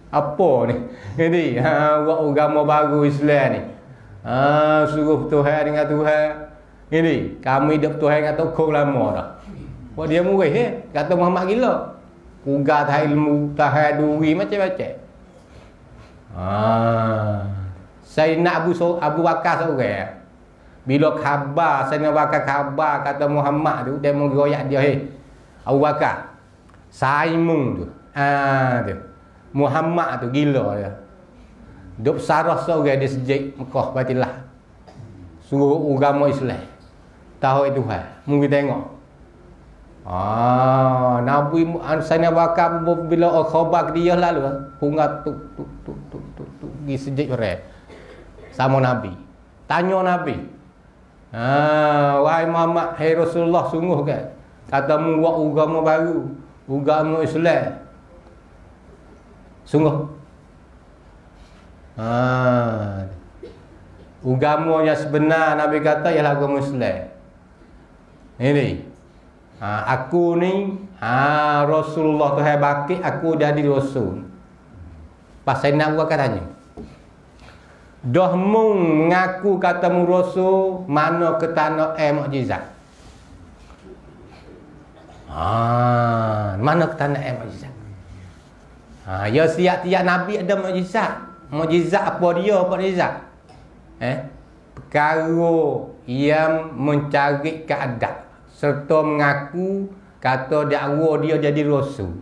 Apa ni? Jadi, ha, buat agama baru Islam ni. Ha, suruh Tuhan dengan Tuhan. Ini, kami hidup Tuhan dengan Tuhan lama dah. Buat dia murih eh. Kata Muhammad gila. Puga tak ilmu, tak duri macam-macam. Saya nak Abu so, Abu Bakar seorang. Bila khabar, saya nak bakar khabar kata Muhammad tu, dia menggoyak dia eh. Abu Bakar. Saimung tu. Ah tu. Muhammad tu gila dia. Duk sarah seorang dia sejak Mekah batilah. Suruh agama Islam. Tahu itu hal. Mungkin tengok. Ah, Nabi Sayyidina Bakar bila khabar dia lalu hunga tuk tuk tuk tuk tuk tuk pergi sejik orang. Sama Nabi. Tanya Nabi. Ah, wahai Muhammad, hai Rasulullah sungguh kan? Kata mu buat agama baru, agama Islam. Sungguh. Ah. Agama yang sebenar Nabi kata ialah agama Islam. Ini. Ha, aku ni ha, Rasulullah tu hai bakit aku jadi rasul. Pasal nak buat katanya. Dah mu mengaku kata mu rasul mana ke tanah eh mukjizat. Ha, mana ke tanah eh mukjizat. Ha, ya siap-siap nabi ada mukjizat. Mukjizat apa dia mukjizat? Eh? Perkara yang mencari keadaan serta mengaku kata dakwa dia jadi rasul.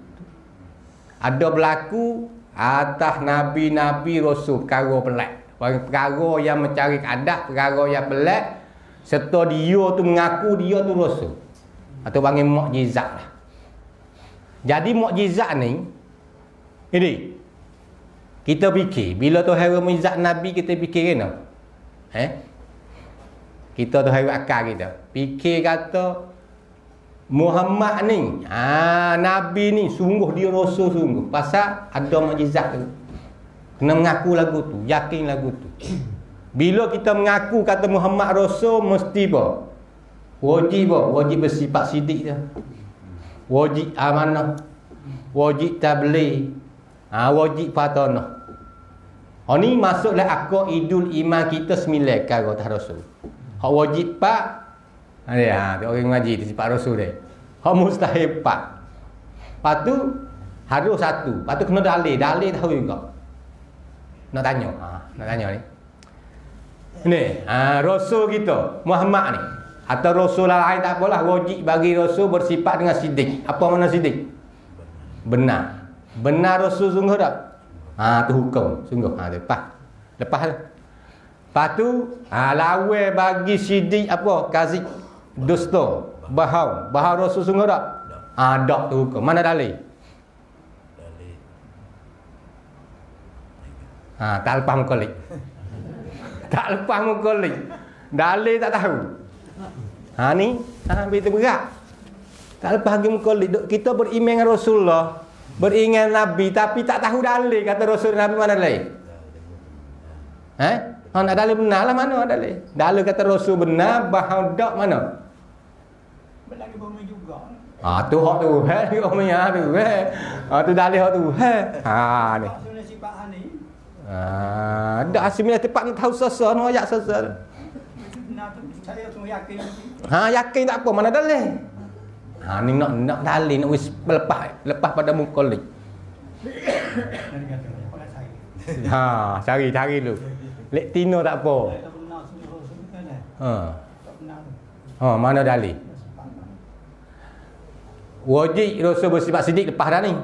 Ada berlaku atas nabi-nabi rasul perkara pelik. Perkara yang mencari adab, perkara yang pelik serta dia tu mengaku dia tu rasul. Atau panggil mukjizat lah. Jadi mukjizat ni ini kita fikir bila tu hari mukjizat nabi kita fikir kena. Eh? Kita tu hari akal kita. Fikir kata Muhammad ni, ha, Nabi ni sungguh dia rasul sungguh. Pasal ada mukjizat tu. Kena mengaku lagu tu, yakin lagu tu. Bila kita mengaku kata Muhammad rasul mesti apa? Wajib apa? Wajib bersifat sidik dia. Wajib amanah. Wajib tabligh. Ha, wajib patanah. Ha ni masuklah akal idul iman kita sembilan kali atas rasul. Hak wajib pak ha dia, ha, orang ngaji di sifat rasul dia. Hak mustahil pak. Patu harus satu. Patu kena dalil, dalil tahu juga. Nak tanya, ha, nak tanya ni. Ni, ha, rasul kita Muhammad ni atau rasul lain tak apalah wajib bagi rasul bersifat dengan sidik. Apa mana sidik? Benar. Benar rasul sungguh tak? Ha tu hukum sungguh. Ha lepas. Lepas lah. Lepas tu ha, lawe bagi sidik apa? Kazik dusta, bahau. Bahau rasul sungguh tak? Ha dak tu hukum. Mana dalil? Ha tak lepas mukolik. tak lepas mukolik. Dalil tak tahu. Ha ni, ha berat. Tak lepas lagi mukolik. Kita beriman dengan Rasulullah. Beringat Nabi tapi tak tahu dalil kata Rasul Nabi mana dalil? Eh? Ha nak dalil benar lah mana dalil? Dalil kata Rasul benar bahawa dak mana? Berlagi bumi juga. Ha tu hak tu. He orang punya tu. He. Ha tu dalil hak tu. He. Ha ni. Ni, Ha dak asimil tepat nak tahu sesa no ayat sesa. tu yakin. Ha yakin tak apa mana dalil? Ha ni nak nak dalil nak wis lepas lepas pada pakai saya. Ha cari cari dulu. Lek tino tak apa. Ha. Ha mana dalil? Wajib rasul bersifat sidik lepas dah ni.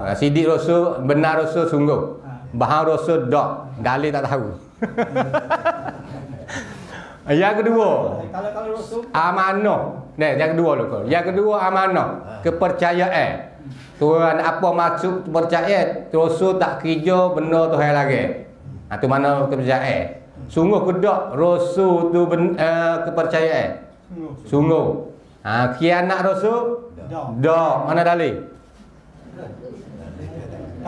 Ha, sidik rasul benar rasul sungguh. Bahang rasul dak. Dalil tak tahu. yang kedua, Kalau kalau rasul amanah. Nah, yang kedua dulu. Yang kedua amanah, kepercayaan. Tuhan apa maksud kepercayaan? Rasul tak kerja benda tu hal lagi. Ha tu mana kepercayaan? Sungguh kedak rasul tu ben, uh, kepercayaan. sungguh. Ha kianat rasul Dah. dak. Mana dalil?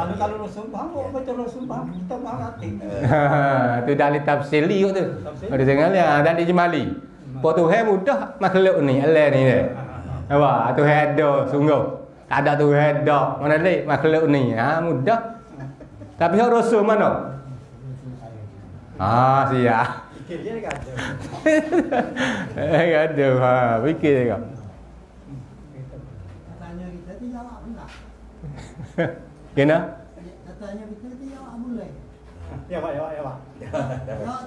Kalau kalau rasul faham, kok baca rasul faham, kita faham hati. tu dalil tafsir li tu. Ada jangan ya dalil jemali. Pak Tuhan mudah makhluk ni Allah ni dia. Apa? Tuhan ada sungguh. Tak ada Tuhan ada. Mana dalil makhluk ni? Ha mudah. Tapi hak rasul mana? Ah siap. Fikir dia kan ada. Eh ha fikir dia. Tanya kita tu jawab benar. Kena? Tanya kita tu jawab boleh. Ya pak, ya pak, ya pak.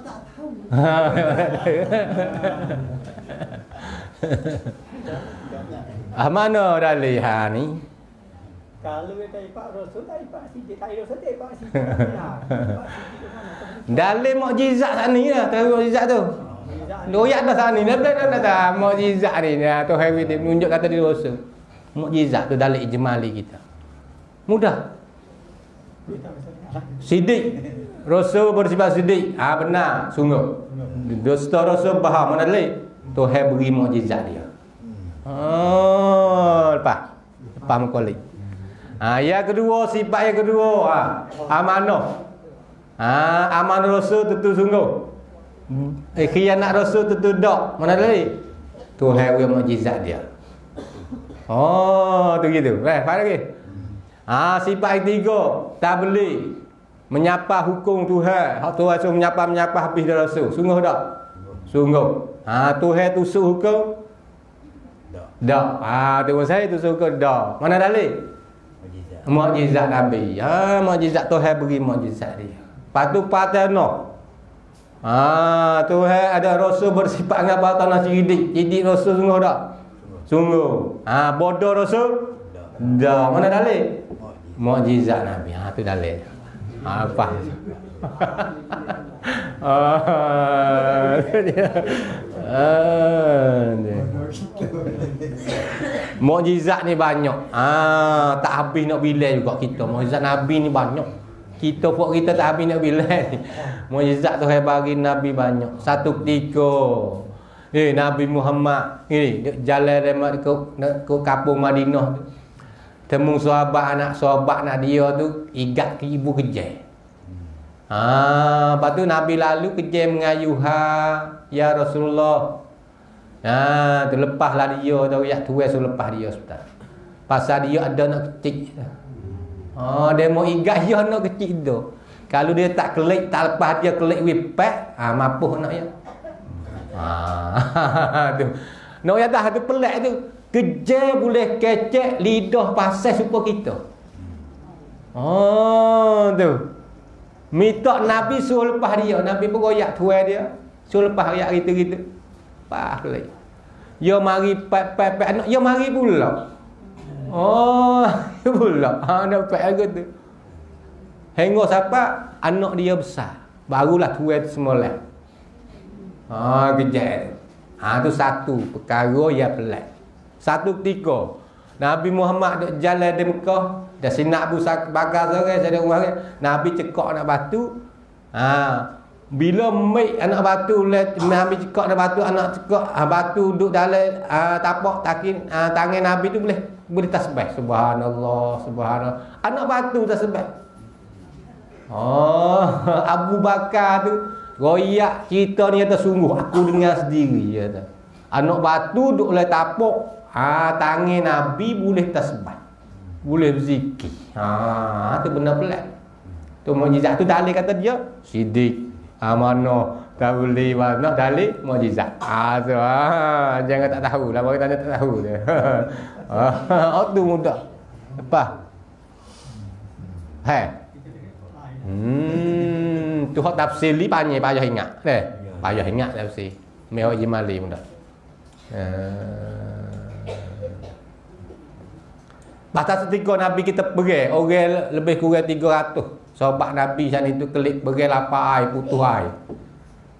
Tak tahu. ah mana dalil ha ni? Kalau kita ipak rasul, tak ipak sidik. Tak ipak ipak sidik. Ya, ipak mana? Dalil mukjizat sana ni lah, tahu mukjizat tu. Doyak dah sana ni, dah dah dah dah mukjizat ni. Dah tu hari dia menunjuk kata dia rasul. Mukjizat tu dalam ijmali kita. Mudah. Sidik. Rasul bersifat sidik. Ah benar, sungguh. Dusta Rasul faham mana lagi? Tuhan beri mukjizat dia. Oh, lepas. Lepas mukallid. Ha, yang kedua, sifat yang kedua, ha, amanah. Ha, amanah Rasul tentu sungguh. Eh, khianat Rasul tentu tak. Mana lagi? Tuhan beri mukjizat dia. Oh, tu gitu. Eh, faham lagi? Ha, sifat yang tiga, tak boleh menyapa hukum Tuhan. Hak Tuhan suruh menyapa-menyapa habis dah Rasul. Sungguh tak? Sungguh. Ha, Tuhan tusuk hukum? Tak. Ha, tu saya tusuk hukum tak. Mana dalil? Mukjizat Nabi. Ha, mukjizat Tuhan beri mukjizat dia. Lepas tu patano. Ha, Tuhan ada rasul bersifat dengan apa tanah cidik. Cidik rasul sungguh tak? Sungguh. Ha, bodoh rasul? Tak. Mana dalil? Mukjizat Nabi. Ha, tu dalil. Ha, apa? Ah. Ah. Mukjizat ni banyak. Ah, tak habis nak bilang juga kita. Mukjizat Nabi ni banyak. Kita pun kita tak habis nak bilang. Mukjizat tu bagi Nabi banyak. Satu ketika Eh Nabi Muhammad ni jalan dari ke, ke kampung Madinah. Temu sahabat anak sahabat nak dia tu igat ke ibu kejar. Ha, lepas tu Nabi lalu kejar mengayu ha ya Rasulullah. Ha, tu lepaslah dia tu ya tuai suruh lepas dia sebentar. Pasal dia ada nak kecil. Ha, dia mau igat dia nak kecil tu. Kalau dia tak kelik, tak lepas dia kelik wipet, ha, mapuh nak ya. Ha, tu. Nak ya dah tu pelik tu. Kejar boleh kecek lidah pasal supaya kita. Oh, tu. Minta Nabi suruh lepas dia. Nabi pun goyak tuai dia. Suruh lepas ayat gitu-gitu. Lepas lagi. Ya mari pep-pep anak. Ya mari pula. Oh, pula. Ha, nak pep aku tu. Hingga siapa? Anak dia besar. Barulah tuai tu semua lah. Ha, kejap. Ha, tu satu perkara yang pelik. Satu ketika Nabi Muhammad duk jalan di Mekah, dah sinak Abu Bakar seorang saya dia. Nabi cekak anak batu. Ha, bila mai anak batu let Nabi cekak anak batu, anak cekak ha, batu duduk dalam ha, tapak takin ha, tangan Nabi tu boleh boleh tasbih. Subhanallah, subhanallah. Anak batu tasbih. Oh, Abu Bakar tu Royak cerita ni kata sungguh Aku dengar sendiri kata. Anak batu duduk oleh tapuk ha, Tangan Nabi boleh tasbih. Boleh berzikir. Ha, tu benda pelik. Tu mujizat tu dalil kata dia Sidik. Amanah Tak boleh mana dalil mujizat ha, tu, ha, Jangan tak tahu lah. Bagi tanya tak tahu dia. Ha, tu mudah. Apa? Hai. Hmm, tu hak tafsir li panjang payah ingat. Eh, payah ingat tafsir. Meo jimali mudah. Uh, Batas ketika Nabi kita pergi, orang lebih kurang 300. Sahabat Nabi sana itu kelik pergi lapar air, putus air.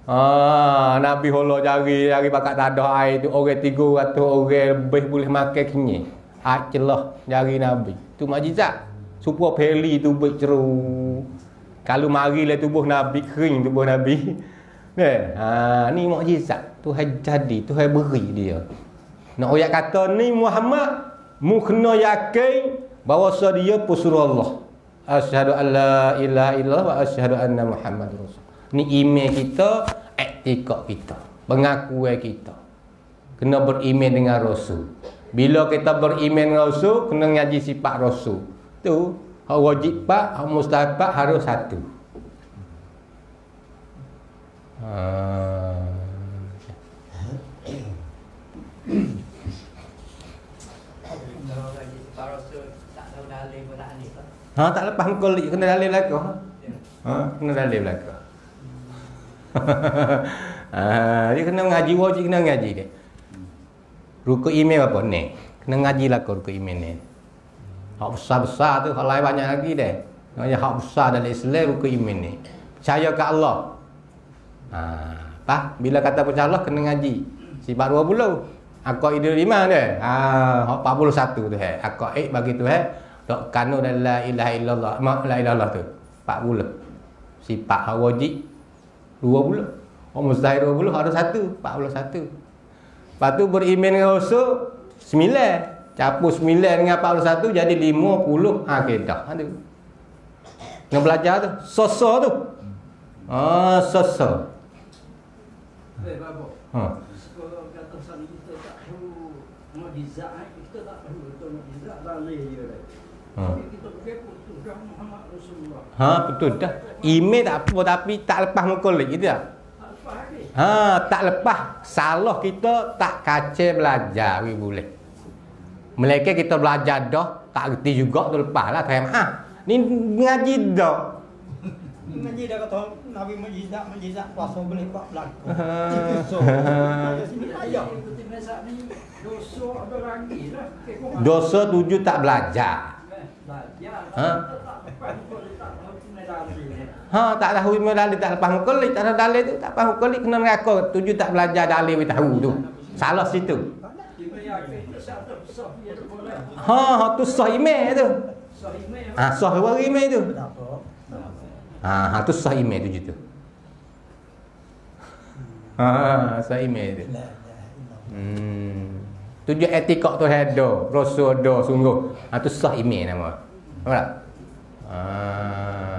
Ah, Nabi holo jari, jari bakat tak ada air tu orang 300 orang lebih boleh makan kenyai. Air celah jari Nabi. Tu mukjizat. Supaya peli tu berceru. Kalau marilah tubuh Nabi kering tubuh Nabi. Kan? Ha, ni mukjizat. Tuhan jadi, Tuhan beri dia. Nak ayat kata ni Muhammad mu kena yakin bahawa dia pesuruh Allah. Asyhadu an la ilaha illallah wa asyhadu anna Muhammad rasul. Ni iman kita, etika kita, pengakuan kita. Kena beriman dengan Rasul. Bila kita beriman dengan Rasul, kena ngaji sifat Rasul. Tu Hak wajib pak, hak mustahab harus satu. Ha. Ha tak lepas kau kena dalil belaka. Ha kena dalil belaka. ha dia kena ngaji wajib kena ngaji dia. Ruku email apa ni? Kena ngaji lah kau ruku email ni. Hak besar-besar tu hak lain banyak lagi deh. Yang hak besar dalam Islam rukun iman ni. Percaya ke Allah. Ha, apa? Bila kata percaya Allah kena ngaji. Sifat 20. Akak idul lima dia. Ha, 41 tu hai. Akak eh bagi tu hai. Dok kanu dan la ilaha illallah. Mak la ilaha illallah tu. 40. Sifat hak wajib 20. Oh mustahil 20 ada satu 41. Lepas tu beriman dengan Rasul 9. Campur 9 dengan 41 jadi 50 akidah. Ada. Yang belajar tu, soso tu. Ah, soso. Eh. Ha. Sekolah kata sana kita tak perlu mukjizat, eh. kita tak perlu tu mukjizat je dah. Ha. Ha, betul dah. Email tak apa tapi tak lepas gitu tak? Lepas lagi. Ha, tak lepas. Salah kita tak kacau belajar we boleh. Mereka kita belajar dah, tak reti juga tu lepas lah. Saya ah, ni ngaji dah. Ngaji dah kata Nabi mujizat mujizat puasa boleh buat berlaku. Ha. So, sini dosa ada lagi lah. Dosa tujuh tak belajar. Ha? Ha, tak tahu ilmu dalil tak lepas mukolik, tak ada dalil tu, tak lepas mukolik kena mengaku. Tujuh tak belajar dalil we tahu tu. Salah situ. Ha, ha tu sah email tu. Ha, sah baru email tu. Ha, ha tu sah email tu tu. Ha, sah email tu. La Tujuh etikok tu ada, rasul ada sungguh. Ha tu sah email nama. Faham tak? Ha,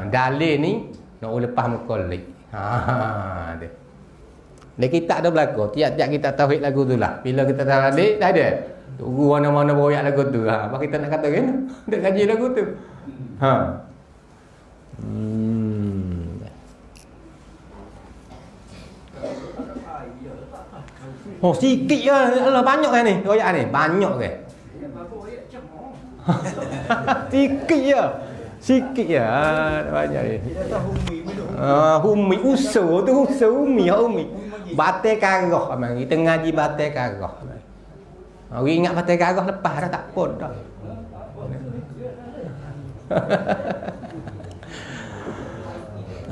dalil ni nak lepas mukolik. Ha tu. Dia kita ada berlaku. Tiap-tiap kita tauhid lagu tu lah. Bila kita dah dalil, dah ada. Tok guru mana-mana boyak lagu tu. Ha, apa kita nak kata kan? Dia kaji lagu tu. Ha. Hmm. Oh sikit je Alah banyak kan ni Royak ni Banyak ke. Sikit je Sikit je ha, Banyak ni Dia tahu umi belum. Ah, Umi Usul tu Usul Umi Hak Umi Batai karah abang. Kita ngaji batai karah Orang ingat batai karah Lepas dah tak pun dah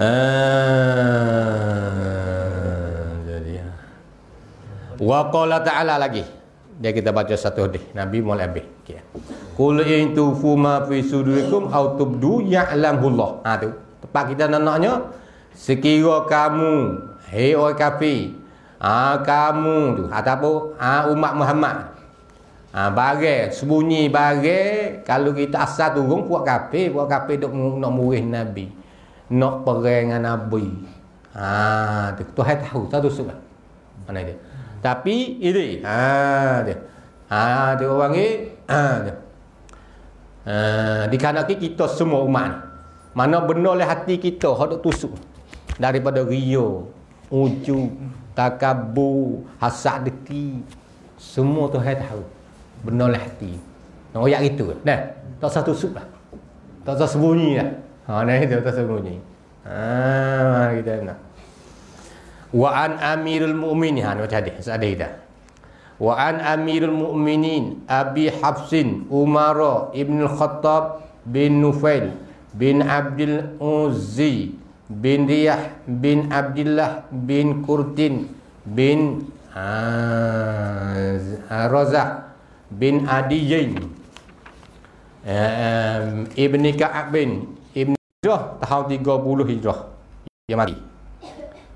Ah, jadi Wa qala ta'ala lagi. Dia kita baca satu hadis. Nabi mulai habis. Okey. Qul in tufu ma fi sudurikum aw tubdu ya'lamullah. Ha tu. Tepat kita naknya sekira kamu hei orang kafir. Ah ha, kamu tu ataupun ah ha, umat Muhammad. Ah ha, bagai sembunyi bagai kalau kita asal turun buat kafir, buat kafir duk nak murid Nabi. Nak perang dengan Nabi. Ah ha, tu Tuhan tahu satu sebab. Mana dia? Tapi ini ha dia. Ha dia orang ni ha dia. Ha dikarenakan kita semua umat. Mana benar le hati kita hak duk tusuk daripada rio, ujub, takabur, hasad deki. Semua tu hai tahu. Benar le hati. Nak royak gitu. Nah, tak satu tusuk lah. Tak usah sembunyi lah. Ha nah itu tak sembunyi. Ha kita nak. Wa an amirul mu'minin. Ha macam hadis. Ada. Wa an amirul mu'minin Abi Hafsin Umar ibn al-Khattab bin Nufail bin Abdul Uzzi bin Riyah bin Abdullah bin Kurtin bin ah, Razah bin Adiyin um, Ibni Ka'ab bin Ibn Hijrah tahun 30 Hijrah. Dia mati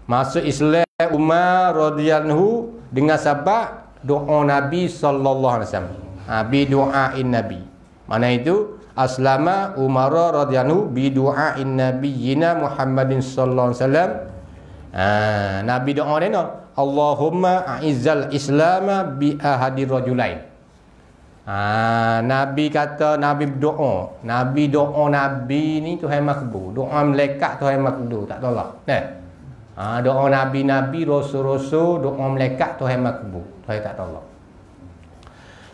Masuk Islam Umar radhiyallahu dengan sebab doa Nabi sallallahu alaihi wasallam. Ha, bi du'ain Nabi. Mana itu? Aslama Umar radhiyallahu bi du'ain nabiyina Muhammadin sallallahu alaihi wasallam. Ha, Nabi doa dia no. Allahumma a'izzal Islam bi ahadi rajulain. Ha, Nabi kata Nabi berdoa. Nabi doa Nabi ni Tuhan makbul. Doa malaikat Tuhan makbul. Tak tolak. Nah. Ha, doa Nabi-Nabi, Rasul-Rasul, doa malaikat Tuhan makbul. Tuhan tak tolak.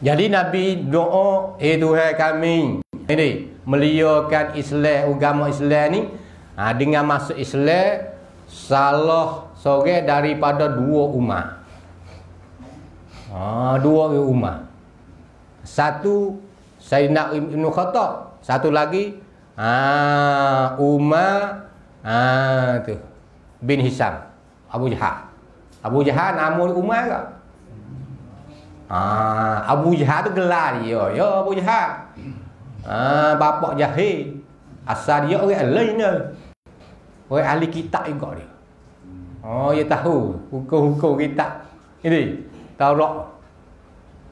Jadi Nabi doa, eh Tuhan kami. Ini, meliakan Islam, agama Islam ni. Ha, dengan masuk Islam, salah sore daripada dua umat. Ha, dua umat. Satu, Sayyidina Ibn Khattab. Satu lagi, ha, Umar, ha, tu bin Hisam Abu Jahal Abu Jahal nama Umar ke? Ha, Abu Jahal tu gelar dia. Ya Abu Jahal. Ha, bapak Jahil. Asal dia orang lain ni. Orang ahli kitab juga dia. Oh, dia tahu hukum-hukum kitab. Ini Taurat.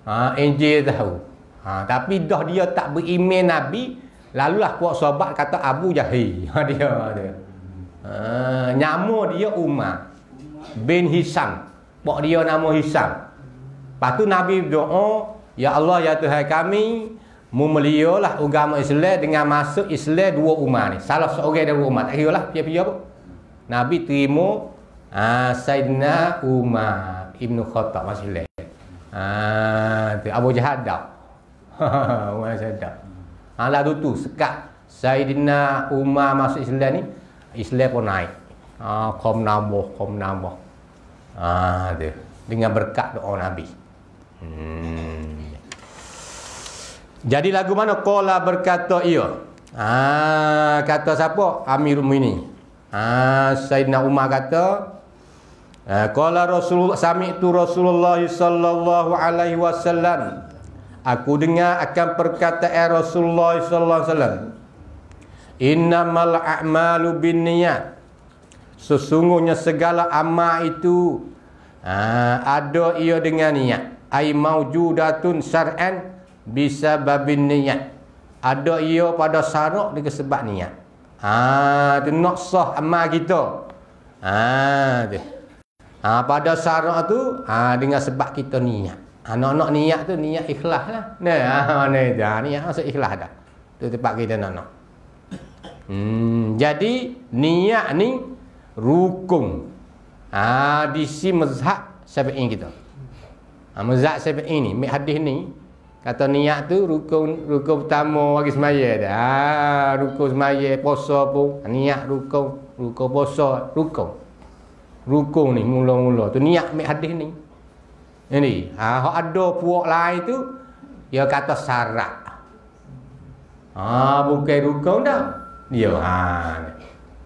Ha, Injil tahu. Ha, tapi dah dia tak beriman Nabi, lalulah kuat sahabat kata Abu Jahil. Ha, dia dia. Ha, nyama dia Umar bin Hisam. Pak dia nama Hisam. Lepas tu Nabi berdoa, Ya Allah, Ya Tuhan kami, memelialah agama Islam dengan masuk Islam dua umat ni. Salah seorang dari umat. Tak kira lah, apa. Nabi terima ah, Sayyidina Umar Ibn Khattab masih Islam. Ah, Abu Jahal dah. Umar sedap. Ha, lah tu tu, sekat Sayyidina Umar masuk Islam ni, Islam pun naik. Ah, kom nambah, kom nambah. Ah, tu. Dengan berkat doa Nabi. Hmm. Jadi lagu mana? Kola berkata ia. Ha, kata siapa? Amirul Mukminin. Ha, Sayyidina Umar kata, Qala ha, Rasulullah sami'tu Rasulullah sallallahu alaihi wasallam. Aku dengar akan perkataan Rasulullah sallallahu alaihi wasallam. Innamal a'malu binniyat. Sesungguhnya segala amal itu ha, ada ia dengan niat. Ay maujudatun syar'an bisa babin niat. Ada ia pada syarak dengan sebab niat. Ha tu nak sah amal kita. Ha tu. Ha pada syarak tu ha dengan sebab kita niat. Ha nak nak niat tu niat ikhlas lah. Nah ha ni dah niat maksud ikhlas dah. Tu tempat kita nak nak hmm jadi niat ni rukun ha di si mazhab syafi'i kita Ha, mazhab Syafi'i ni, mik hadis ni kata niat tu rukun rukun pertama bagi semaya dah. Ha, rukun semaya puasa pun ha, niat rukun, rukun puasa, rukun. Rukun ni mula-mula tu niat mik hadis ni. Ini, ha hak ada puak lain tu dia kata syarat. Ha bukan rukun dah. Dia ha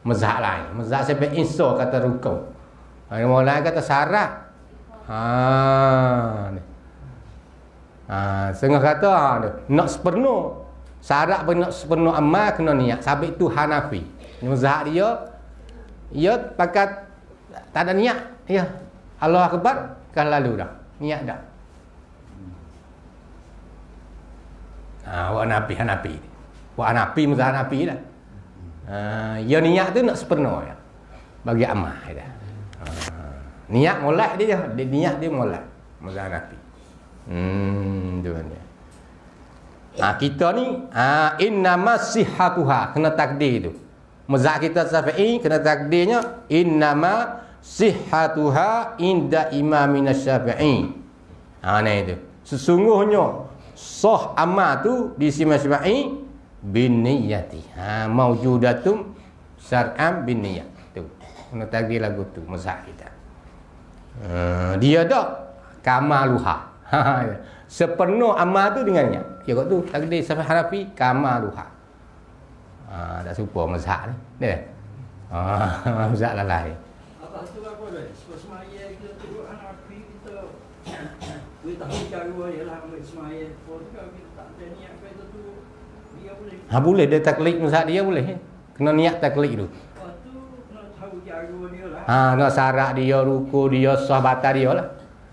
mazhab lain. Mazhab Syafi'i kata rukun. Ha, yang lain kata syarat. Ha. Ha setengah kata ha, nak sepenuh syarat pun nak sepenuh amal kena niat. Sabit tu Hanafi. Mazhab dia ia pakat tak ada niat. Ya. Allah akbar kan lalu dah. Niat dah. Ha wa Hanafi Hanafi. Wa Hanafi mazhab Hanafi dah. Ha ya niat tu nak sepenuh ya. Bagi amal dah. Niat molek dia dia niat dia molek. Mazhab Hanafi. Hmm, tu dia. Ha, kita ni ha, innama sihhatuha kena takdir tu. Mazhab kita Syafi'i kena takdirnya innama sihhatuha inda imamina Syafi'i. Ha ni itu. Sesungguhnya sah amal tu di sisi Syafi'i bin niyati. Ha maujudatum syar'an bin niyat. Tu. Kena takdir lagu tu mazhab kita. Uh, dia tak kamaluha. Ha, ya. Sepenuh amal tu dengannya. Ya kau tu takdir sampai harafi kamaluha. Ah, tak serupa mazhab ni. Dia. Ah, mazhab lah lain. Apa tu apa dah? Semaya kita anak api kita. Kita tahu cara lah ambil semaya. Kalau kita tak ada niat kita tu. Ha boleh dia taklid mazhab dia boleh. Kena niat taklid tu. Ha, nak syarat dia, ruku dia, sah batal dia lah.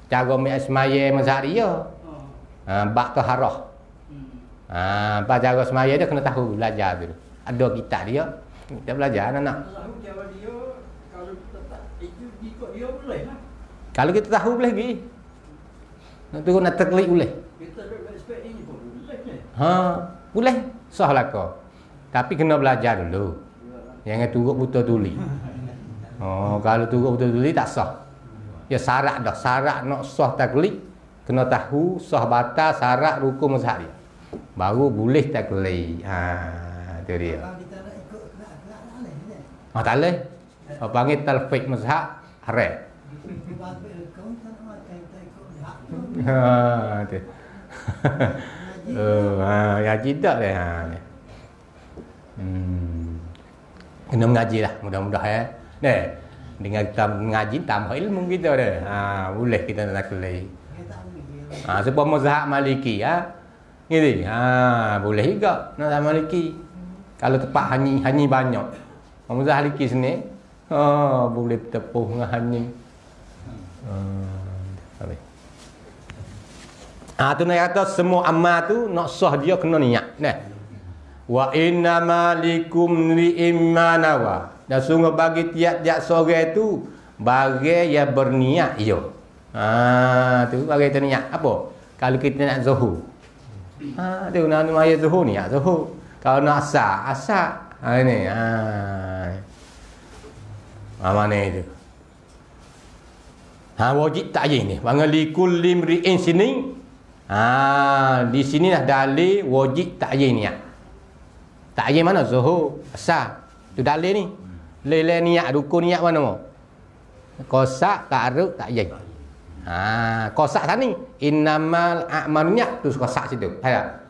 Cara ambil semaya mazhab dia. Ha, bak taharah. Ha, apa cara semaya dia kena tahu belajar dulu. Ada kitab dia, kita belajar anak-anak. Kalau kita tak itu ikut dia boleh lah. Kalau kita tahu boleh lagi. Nak turun nak terklik boleh. Kita duduk respect ini pun boleh. Ha, boleh. Sah lah kau. Tapi kena belajar dulu. Jangan turut buta tuli. Oh, kalau turut buta tuli tak sah. Ya syarat dah. Syarat nak sah taklik. Kena tahu sah batal syarat rukun mazhab dia. Baru boleh taklik. Ha, tu dia. Leh. Ha, tak boleh. Apa panggil talfiq mazhab haram. Tu. Ha, tu. oh, ha, ya tidak deh ha. Hmm. Kena mengaji lah mudah-mudahan ya. Deh. Dengan kita mengaji tambah ilmu kita dah. Ha, boleh kita nak kelai. Tak dia. Ha sebab mazhab Maliki ha. Gitu. Ha boleh juga mazhab Maliki. Kalau tepat hanyi hanyi banyak. Mazhab Maliki sini ha boleh tepuh dengan hanyi. Ha. Ha tu nak kata semua amal tu nak sah dia kena niat. Nah. Wa inna malikum li imanawa. Dan sungguh bagi tiap-tiap seorang tu bagi yang berniat yo. Ha tu bagi kita niat apa? Kalau kita nak zuhur. Ha tu nak maya zuhur ni, zuhur. Kalau nak asar, asar. Ha ini. Ha. Ha mana itu? Ha wajib tak ni. Bangal likul limri'in sini. Ha di sini dah dalil wajib tak niat. Tak mana zuhur, asar. Tu dalil ni. Lele niat rukun niat mana? Kosak karuk tak yai. Ha, kosak sana ni innamal a'malu niat tu kosak situ. Ha.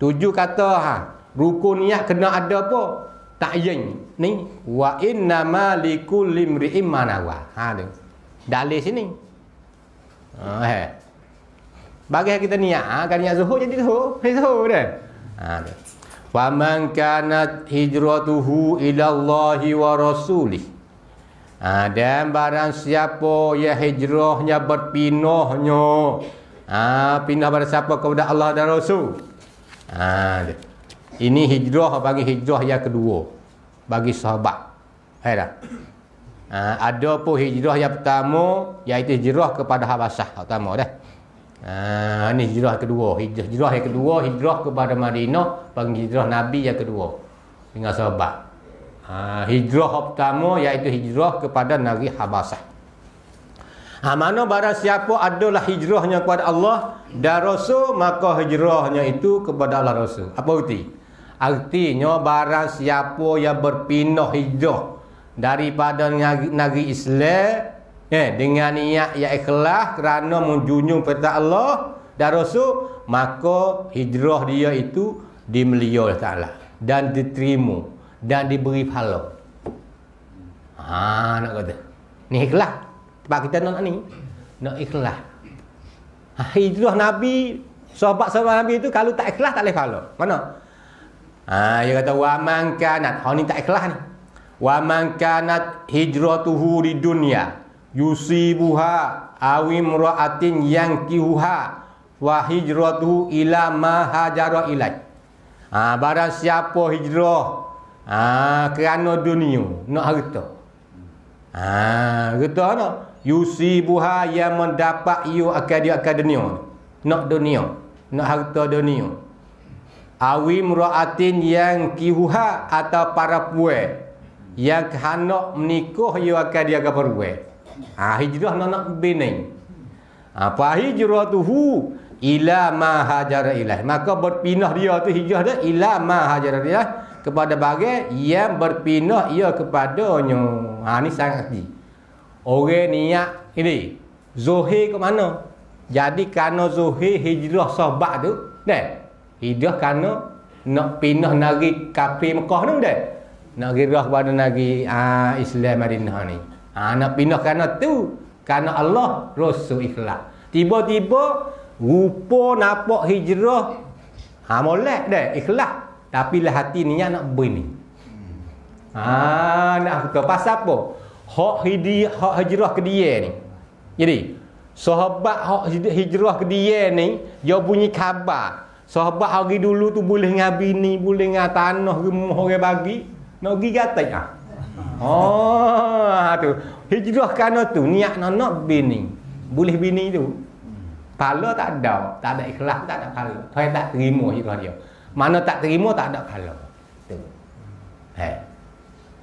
Tujuh kata ha, rukun niat kena ada apa? Tak yai. Ni wa innamal likulli imri'in manawa. Ha tu. Dalil sini. Ha, he. Bagi kita niat, ha, kan niat zuhur jadi zuhur. Zuhur dah. Ha tu. Faman kanat hijratuhu ila Allahi wa rasulih. Ha, dan barang siapa ya hijrahnya berpinahnya. Ha, pindah pada siapa kepada Allah dan Rasul. Ha, ini hijrah bagi hijrah yang kedua. Bagi sahabat. Hai dah. Ha, ada pun hijrah yang pertama iaitu hijrah kepada Habasah pertama dah. Ha, ini hijrah kedua. Hijrah, hijrah yang kedua, hijrah kepada Madinah. Bagi hijrah Nabi yang kedua. Dengan sahabat. Ha, hijrah pertama iaitu hijrah kepada Negeri Habasah. Ha, mana barang siapa adalah hijrahnya kepada Allah dan Rasul, maka hijrahnya itu kepada Allah Rasul. Apa arti? Artinya barang siapa yang berpindah hijrah daripada negeri Islam eh, dengan niat yang ikhlas kerana menjunjung perintah Allah dan Rasul maka hijrah dia itu dimelia oleh Taala dan diterima dan diberi pahala. Ha nak kata. Ni ikhlas. Sebab kita nak ni nak ikhlas. Ha, hijrah Nabi sahabat-sahabat Nabi itu kalau tak ikhlas tak boleh pahala. Mana? Ha dia kata wa man kanat. Ha ni tak ikhlas ni. Wa man kanat hijratuhu di dunia yusibuha awim ra'atin yang kihuha wa hijratu ila ma hajara ilai. Ha, barang siapa hijrah ha, kerana dunia nak harta. Ha, harta nak yusibuha yang mendapat ia akan dia akan dunia. Nak dunia, nak harta dunia. Awim ra'atin yang kihuha atau para puai yang hendak menikah ia akan dia akan perbuat. Ha, hijrah nak nak bini. Apa ha, hijrah tuhu ila ma hajara ilaih. Maka berpindah dia tu hijrah dia ila ma hajara ilaih kepada bagai yang berpindah ia kepadanya. Ha ni sangat ji. Orang niat ini zuhir ke mana? Jadi kerana zuhir hijrah sahabat tu, dah. Hijrah kerana nak pindah negeri kafir Mekah tu dah. Nak hijrah kepada negeri ah, Islam Madinah ni. Ha, nak pindah kerana tu. Kerana Allah rasul ikhlas. Tiba-tiba rupa nampak hijrah. Ha molek dah ikhlas. Tapi lah hati niat nak bini. Ha nak kata pasal apa? Hak hidi hak hijrah ke dia ni. Jadi sahabat hak hijrah ke dia ni dia bunyi khabar. Sahabat hari dulu tu boleh ngabi ni, boleh ngah tanah rumah orang bagi. Nak pergi gatai ah. Oh, tu. Hijrah kerana tu niat nak nak bini. Boleh bini tu. Pala tak ada, tak ada ikhlas, tak ada pala. Tuan tak terima hijrah dia. Mana tak terima tak ada pala. Tu. Hai.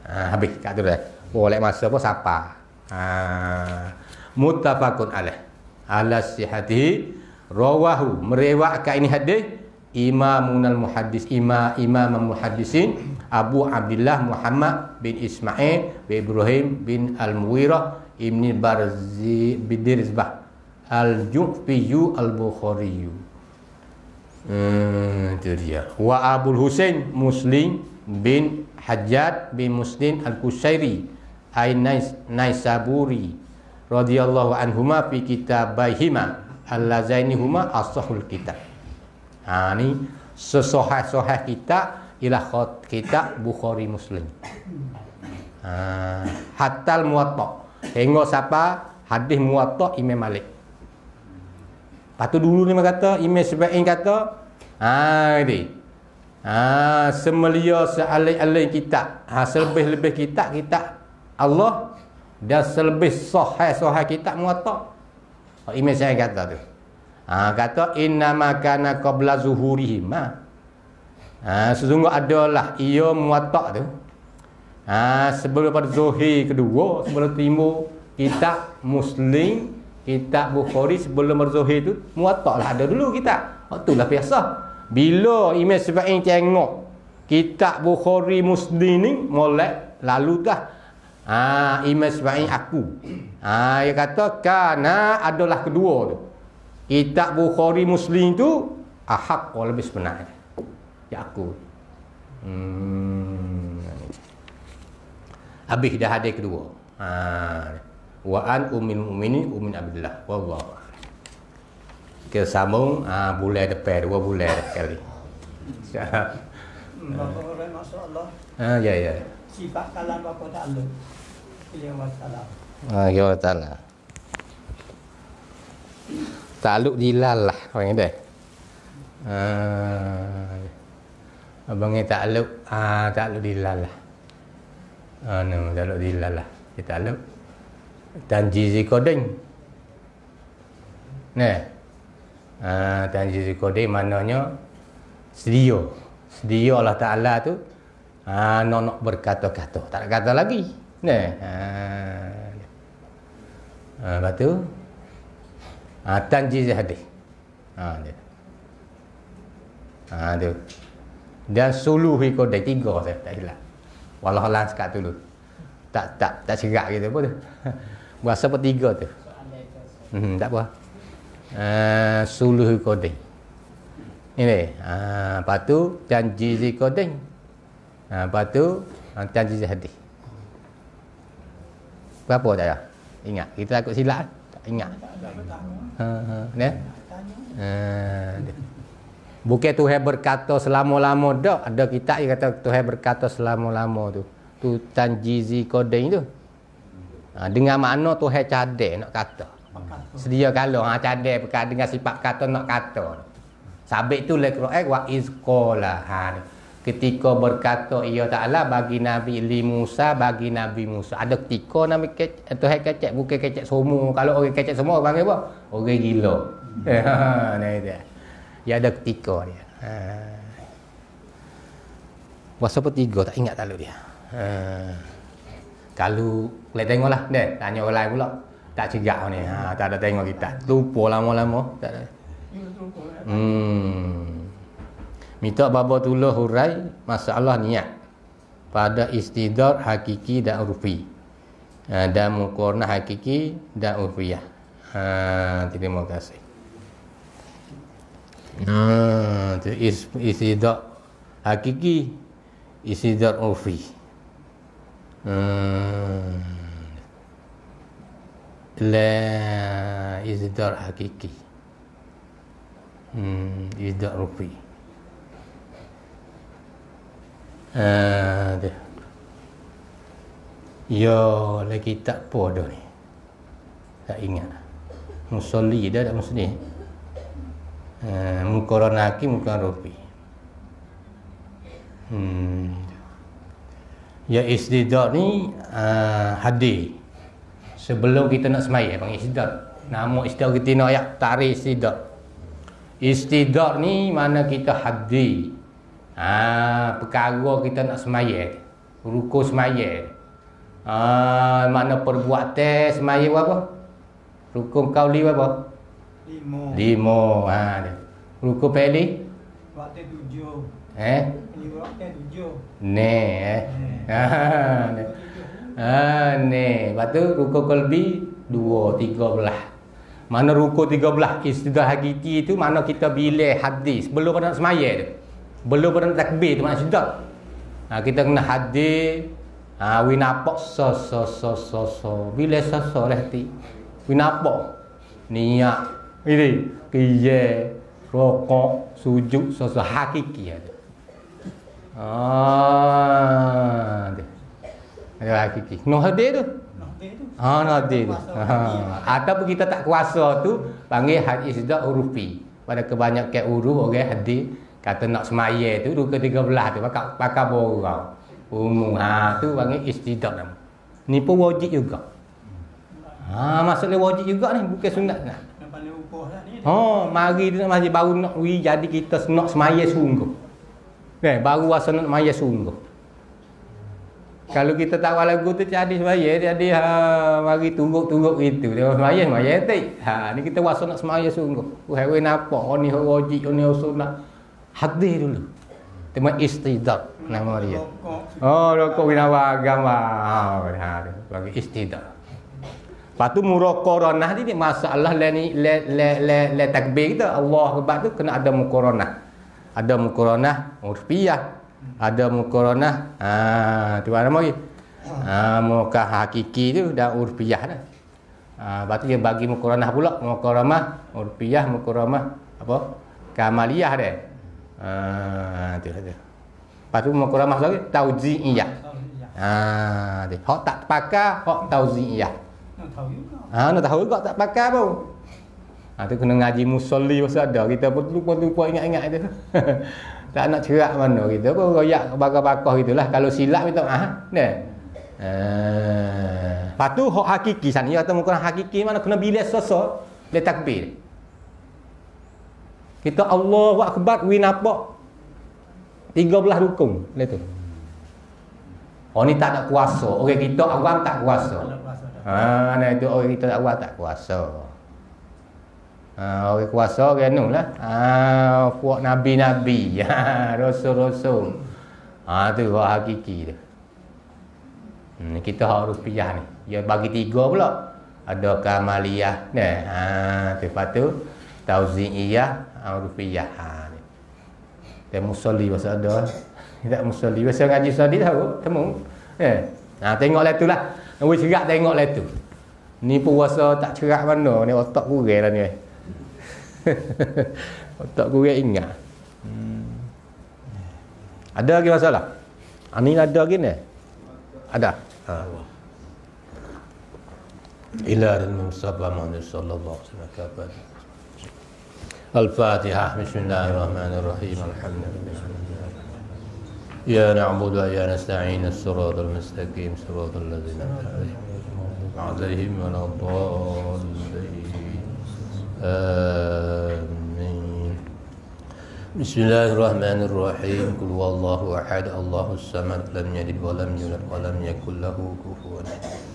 Ha, habis kat tu dah. Boleh masa pun siapa? Ha. Muttafaqun alaih. Ala sihati rawahu merewakkan ini hadis Imamunal Muhaddis Imam Imam Muhaddisin Abu Abdullah Muhammad bin Ismail bin Ibrahim bin Al-Muwirah Ibn Barzi Bidirzbah Al-Ju'fiyu Al-Bukhariyu Hmm, itu dia. Wa Abu Husain Muslim bin Hajjad bin Muslim Al-Qusairi Ai Naisaburi radhiyallahu anhuma fi kitabaihima allazaini huma asahul kitab ha ni sesohai-sohai kitab ialah kitab Bukhari Muslim. Ha hatal muwatta. Tengok siapa? Hadis muwatta Imam Malik. Patu dulu ni kata Imam Syafi'i kata ha ini ha semelia sealai-alai kitab. Ha selebih-lebih kitab kitab Allah dan selebih sahih-sahih kitab muwatta. Imam saya kata tu. Ha, kata inna makana qabla zuhurihim. Ha. ha sesungguh adalah ia muwatta tu. Ha, sebelum pada zuhir kedua, sebelum timur kitab Muslim, kitab Bukhari sebelum berzuhir tu muwatta lah ada dulu kitab. Oh, itulah biasa. Bila Imam Syafi'i tengok kitab Bukhari Muslim ni molek lalu dah Ah, ha, Imam Syafi'i aku. Ha, dia kata kana adalah kedua tu. Kitab Bukhari Muslim tu ahak lebih sebenar. Ya aku. Hmm. Habis dah ada kedua. Ha. Wa an ummin mu'minin ummin abdullah. Wallahu. Kita sambung ah ha, bulan depan dua bulan kali. Hmm, Bapa orang masya-Allah. Ah ya ya. Sifat kalam bapa tak lu. Beliau wassalam. Ah ya taala. Taluk dilal lah orang dia. Ah. Abang ni takluk ah takluk dilal lah. Ah no takluk dilal lah. Kita takluk tanjizi koding. Nah. Ah tanjizi koding maknanya sedia. Sedia Allah Taala tu ah nak berkata-kata. Tak ada kata lagi. Nah. Ah. Ah, lepas tu Ha, tanjiz hadis. Ha, dia. Ha, tu. Dan suluh ikut dari tiga saya tak silap. Walau halang sekat dulu. Tak tak tak serak gitu apa tu. Berasa apa tiga tu. Hmm, tak apa. Uh, suluh koding. Ini. Ha, lepas tu janji koding. Ha, lepas tu janji hadis. Berapa tak ya? Ingat, kita takut silap. Tak ingat. Ha ha. Ne? Ha. Bukan Tuhan berkata selama-lama dak. Ada kitab yang kata Tuhan berkata selama-lama tu. Tu tanjizi kodeng tu. Ha, dengan makna Tuhan cadek nak kata. Sedia kalau ha perkara dengan sifat kata nak kata. Sabit tu le Quran wa izqala. Ha ketika berkata ia Ta'ala bagi Nabi Li Musa bagi Nabi Musa ada ketika Nabi kecek Tuhan kecek bukan kecek semua kalau orang kecek semua panggil apa orang gila ha nah itu ya ada ketika dia ha Puasa tiga tak ingat lalu dia. Ha. Kalau boleh tengoklah deh, tanya orang lain pula. Tak cegak ni. Ha, tak ada tengok kita. Lupa lama-lama. Tak ada. Hmm. Minta baba tulah hurai masalah niat pada istidar hakiki dan urfi. Ha, dan mukorna hakiki dan urfiyah. Ha, terima kasih. Ha, is, istidar hakiki istidar urfi. Ha, la istidar hakiki. Hmm, istidar urfi. Ha, dia. Ya, lagi tak apa dah ni. Tak ingat. Musolli dah tak muslim. Ha, muka ranaki, muka rupi. Hmm. Ya istidar ni uh, hadir. Sebelum kita nak semaya, panggil istidar. Nama istidar kita nak ayat tarikh istidar. Istidar ni mana kita hadir. Ha, perkara kita nak semaya. Ruku semaya. Ha, mana perbuatan semaya apa? Rukun kauli apa? Lima. Lima. Ha. Rukun peli? Waktu tujuh. Eh? Waktu tujuh. Ne, eh. Ha, ne. Ha, ne. Lepas tu rukun kalbi dua, tiga belah. Mana rukun tiga belah istidah hakiki itu mana kita bila hadis belum pada semaya tu belum pernah takbir tu maknanya sedap ha, kita kena hadir ha, we nampak so so so so so bila so so lah hati we nampak niat Ini kiye rokok sujud sosok hakiki ada. Ah, ada. Ada hakiki. No hadir tu. Noh dia tu. Ah, hadir Ha. Ataupun kita tak kuasa tu panggil hadis dah urufi. Pada kebanyakan uruf orang hadir kata nak semaya tu dua ke tiga belah tu pakai pakai borang. Umum ha tu panggil istidak nama. Ni pun wajib juga. Ha maksudnya wajib juga ni bukan sunat ni. Oh, mari dia masih baru nak wi jadi kita nak semaya sungguh. Eh, baru rasa nak semaya sungguh. Kalau kita tak lagu tu jadi semaya, jadi ha, mari tungguk-tungguk gitu. Dia semaya, semaya tak. Ha, ni kita rasa nak semaya sungguh. Oh, hewe nampak, oh ni wajib, oh ni sunat. Hadir dulu. Tema istidak nama dia. Oh, rokok bina agama. Ha, ha, bagi istidak. Lepas tu murokoronah ni masalah le ni le le le, le takbir kita Allah Akbar tu kena ada mukoronah. Ada mukoronah urfiyah. Ada mukoronah ah tu nama lagi? Ah muka hakiki tu dah urfiyah dah. Ah lepas tu dia bagi mukoronah pula, mukoramah urfiyah, mukoramah apa? Kamaliyah dia. Ah tu tu. Lepas tu mukoramah lagi tauzi'iyah. Ya. Ah dia hak tak pakai, hak tauzi'iyah. Nak tahu juga. Ha, nak tahu juga tak pakai pun. Ha, tu kena ngaji musolli pasal ada. Kita pun lupa-lupa ingat-ingat itu. tak nak cerak mana kita pun royak bakar-bakar gitulah. Kalau silap kita ah, ne. Ha. Lepas tu hak hakiki sana ya atau muka hakiki mana kena bila sosok le takbir. Kita Allahu akbar wi nampak 13 rukun le tu. Oh ni tak nak kuasa. Orang kita awam tak kuasa. Ha, nah itu orang kita awal tak kuasa. Ha, orang kuasa orang nu lah. Ha, puak nabi-nabi. Ha, rasul-rasul. Ha, tu hak hakiki tu. Hmm, kita hak rupiah ni. Dia bagi tiga pula. Ada kamaliyah ni. Ha, tu lepas tu tauzi'iyah, rupiah. Ha, ni. Dia musolli pasal ada. Tak musolli. Biasa ngaji sadi tahu, temu. Eh. Ha, tengok lah tu lah. Cerak tengok lah tu. Ni puasa tak cerak mana. Ni otak kurang lah ni. otak kurang ingat. Hmm. Ada lagi masalah? Ha, ni ada lagi ni? Ada? Ha. Ila dan Muhammad sallallahu alaihi wasallam. Al-Fatihah. Bismillahirrahmanirrahim. Alhamdulillah. يا نعبد ويا نستعين. الصراط المستقيم. صراط الذين أنعمت عليهم ولا الضالين. آمين. بسم الله الرحمن الرحيم. قل هو الله أحد. الله الصمد. لم يلد ولم يولد ولم يكن له كفوا أحد.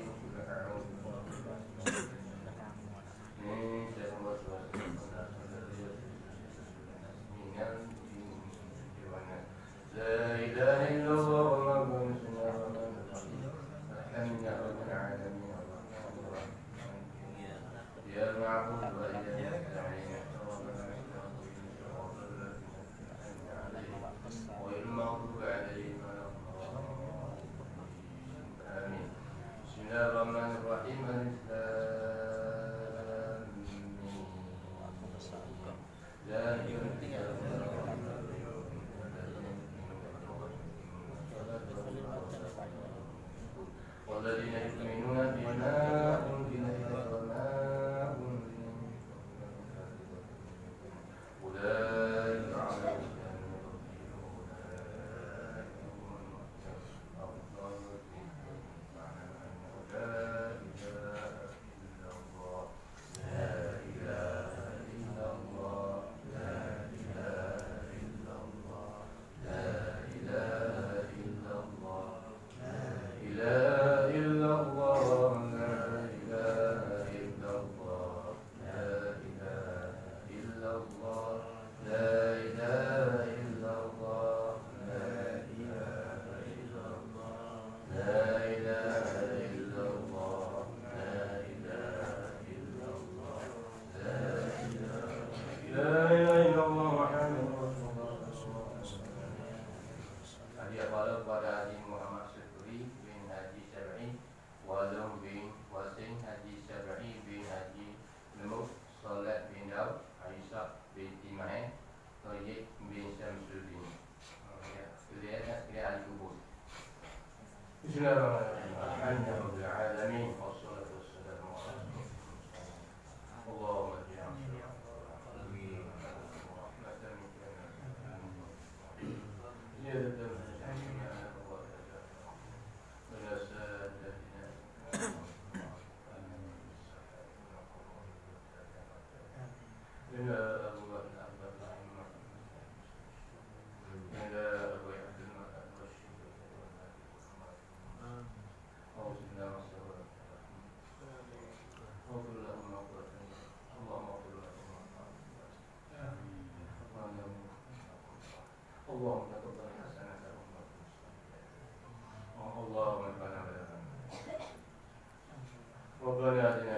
لا إله إلا اللهم تقبل حسنة اللهم ربنا ربنا آتنا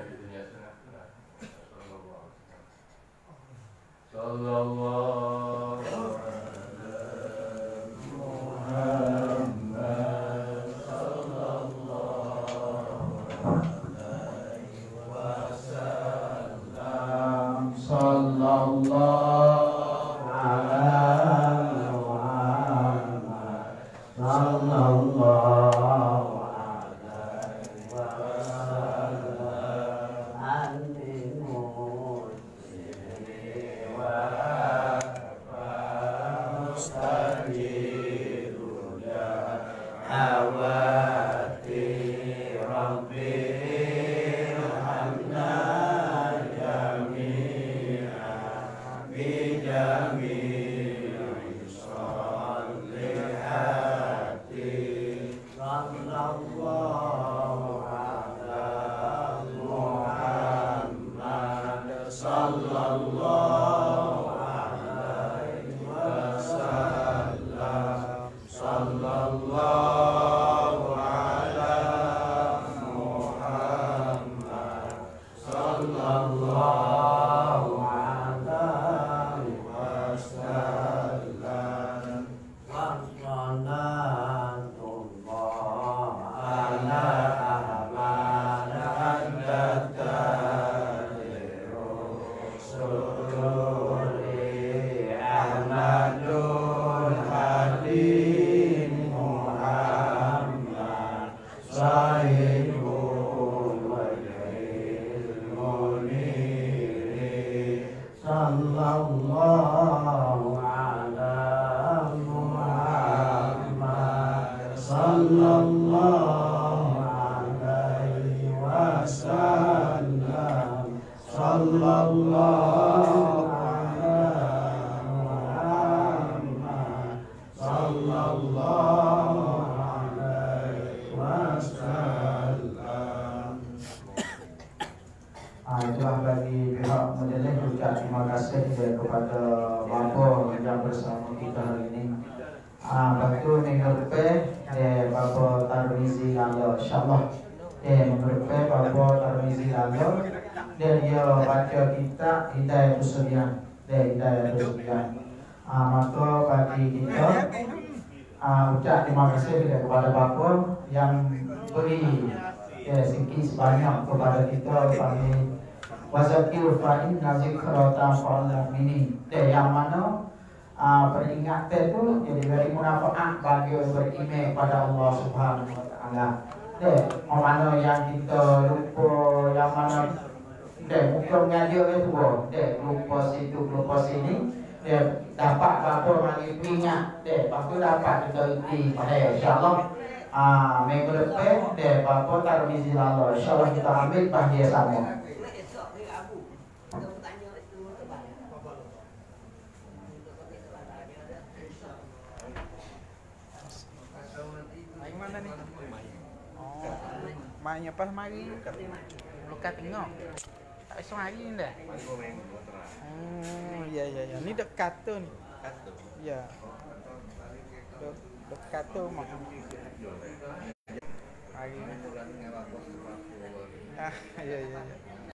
kerota falam ini Teh yang mana uh, Peringatan tu jadi beri munafaat bagi orang beriman Allah Subhanahu Wa Taala. Itu mana yang kita lupa yang mana teh muka mengaja ke tu lupa situ, lupa sini dia dapat bapa mari peringat Itu lepas tu dapat kita ikuti pada insyaAllah Ah, minggu depan, dia bapak taruh di sini. InsyaAllah kita ambil bahagian sama. Maknya pas mari Lukat tengok. Tak besok hari ni dah. Oh ya ya ya. Ni dekat tu ni. Ya. Dok tu mak Hari ni Ya ya ya.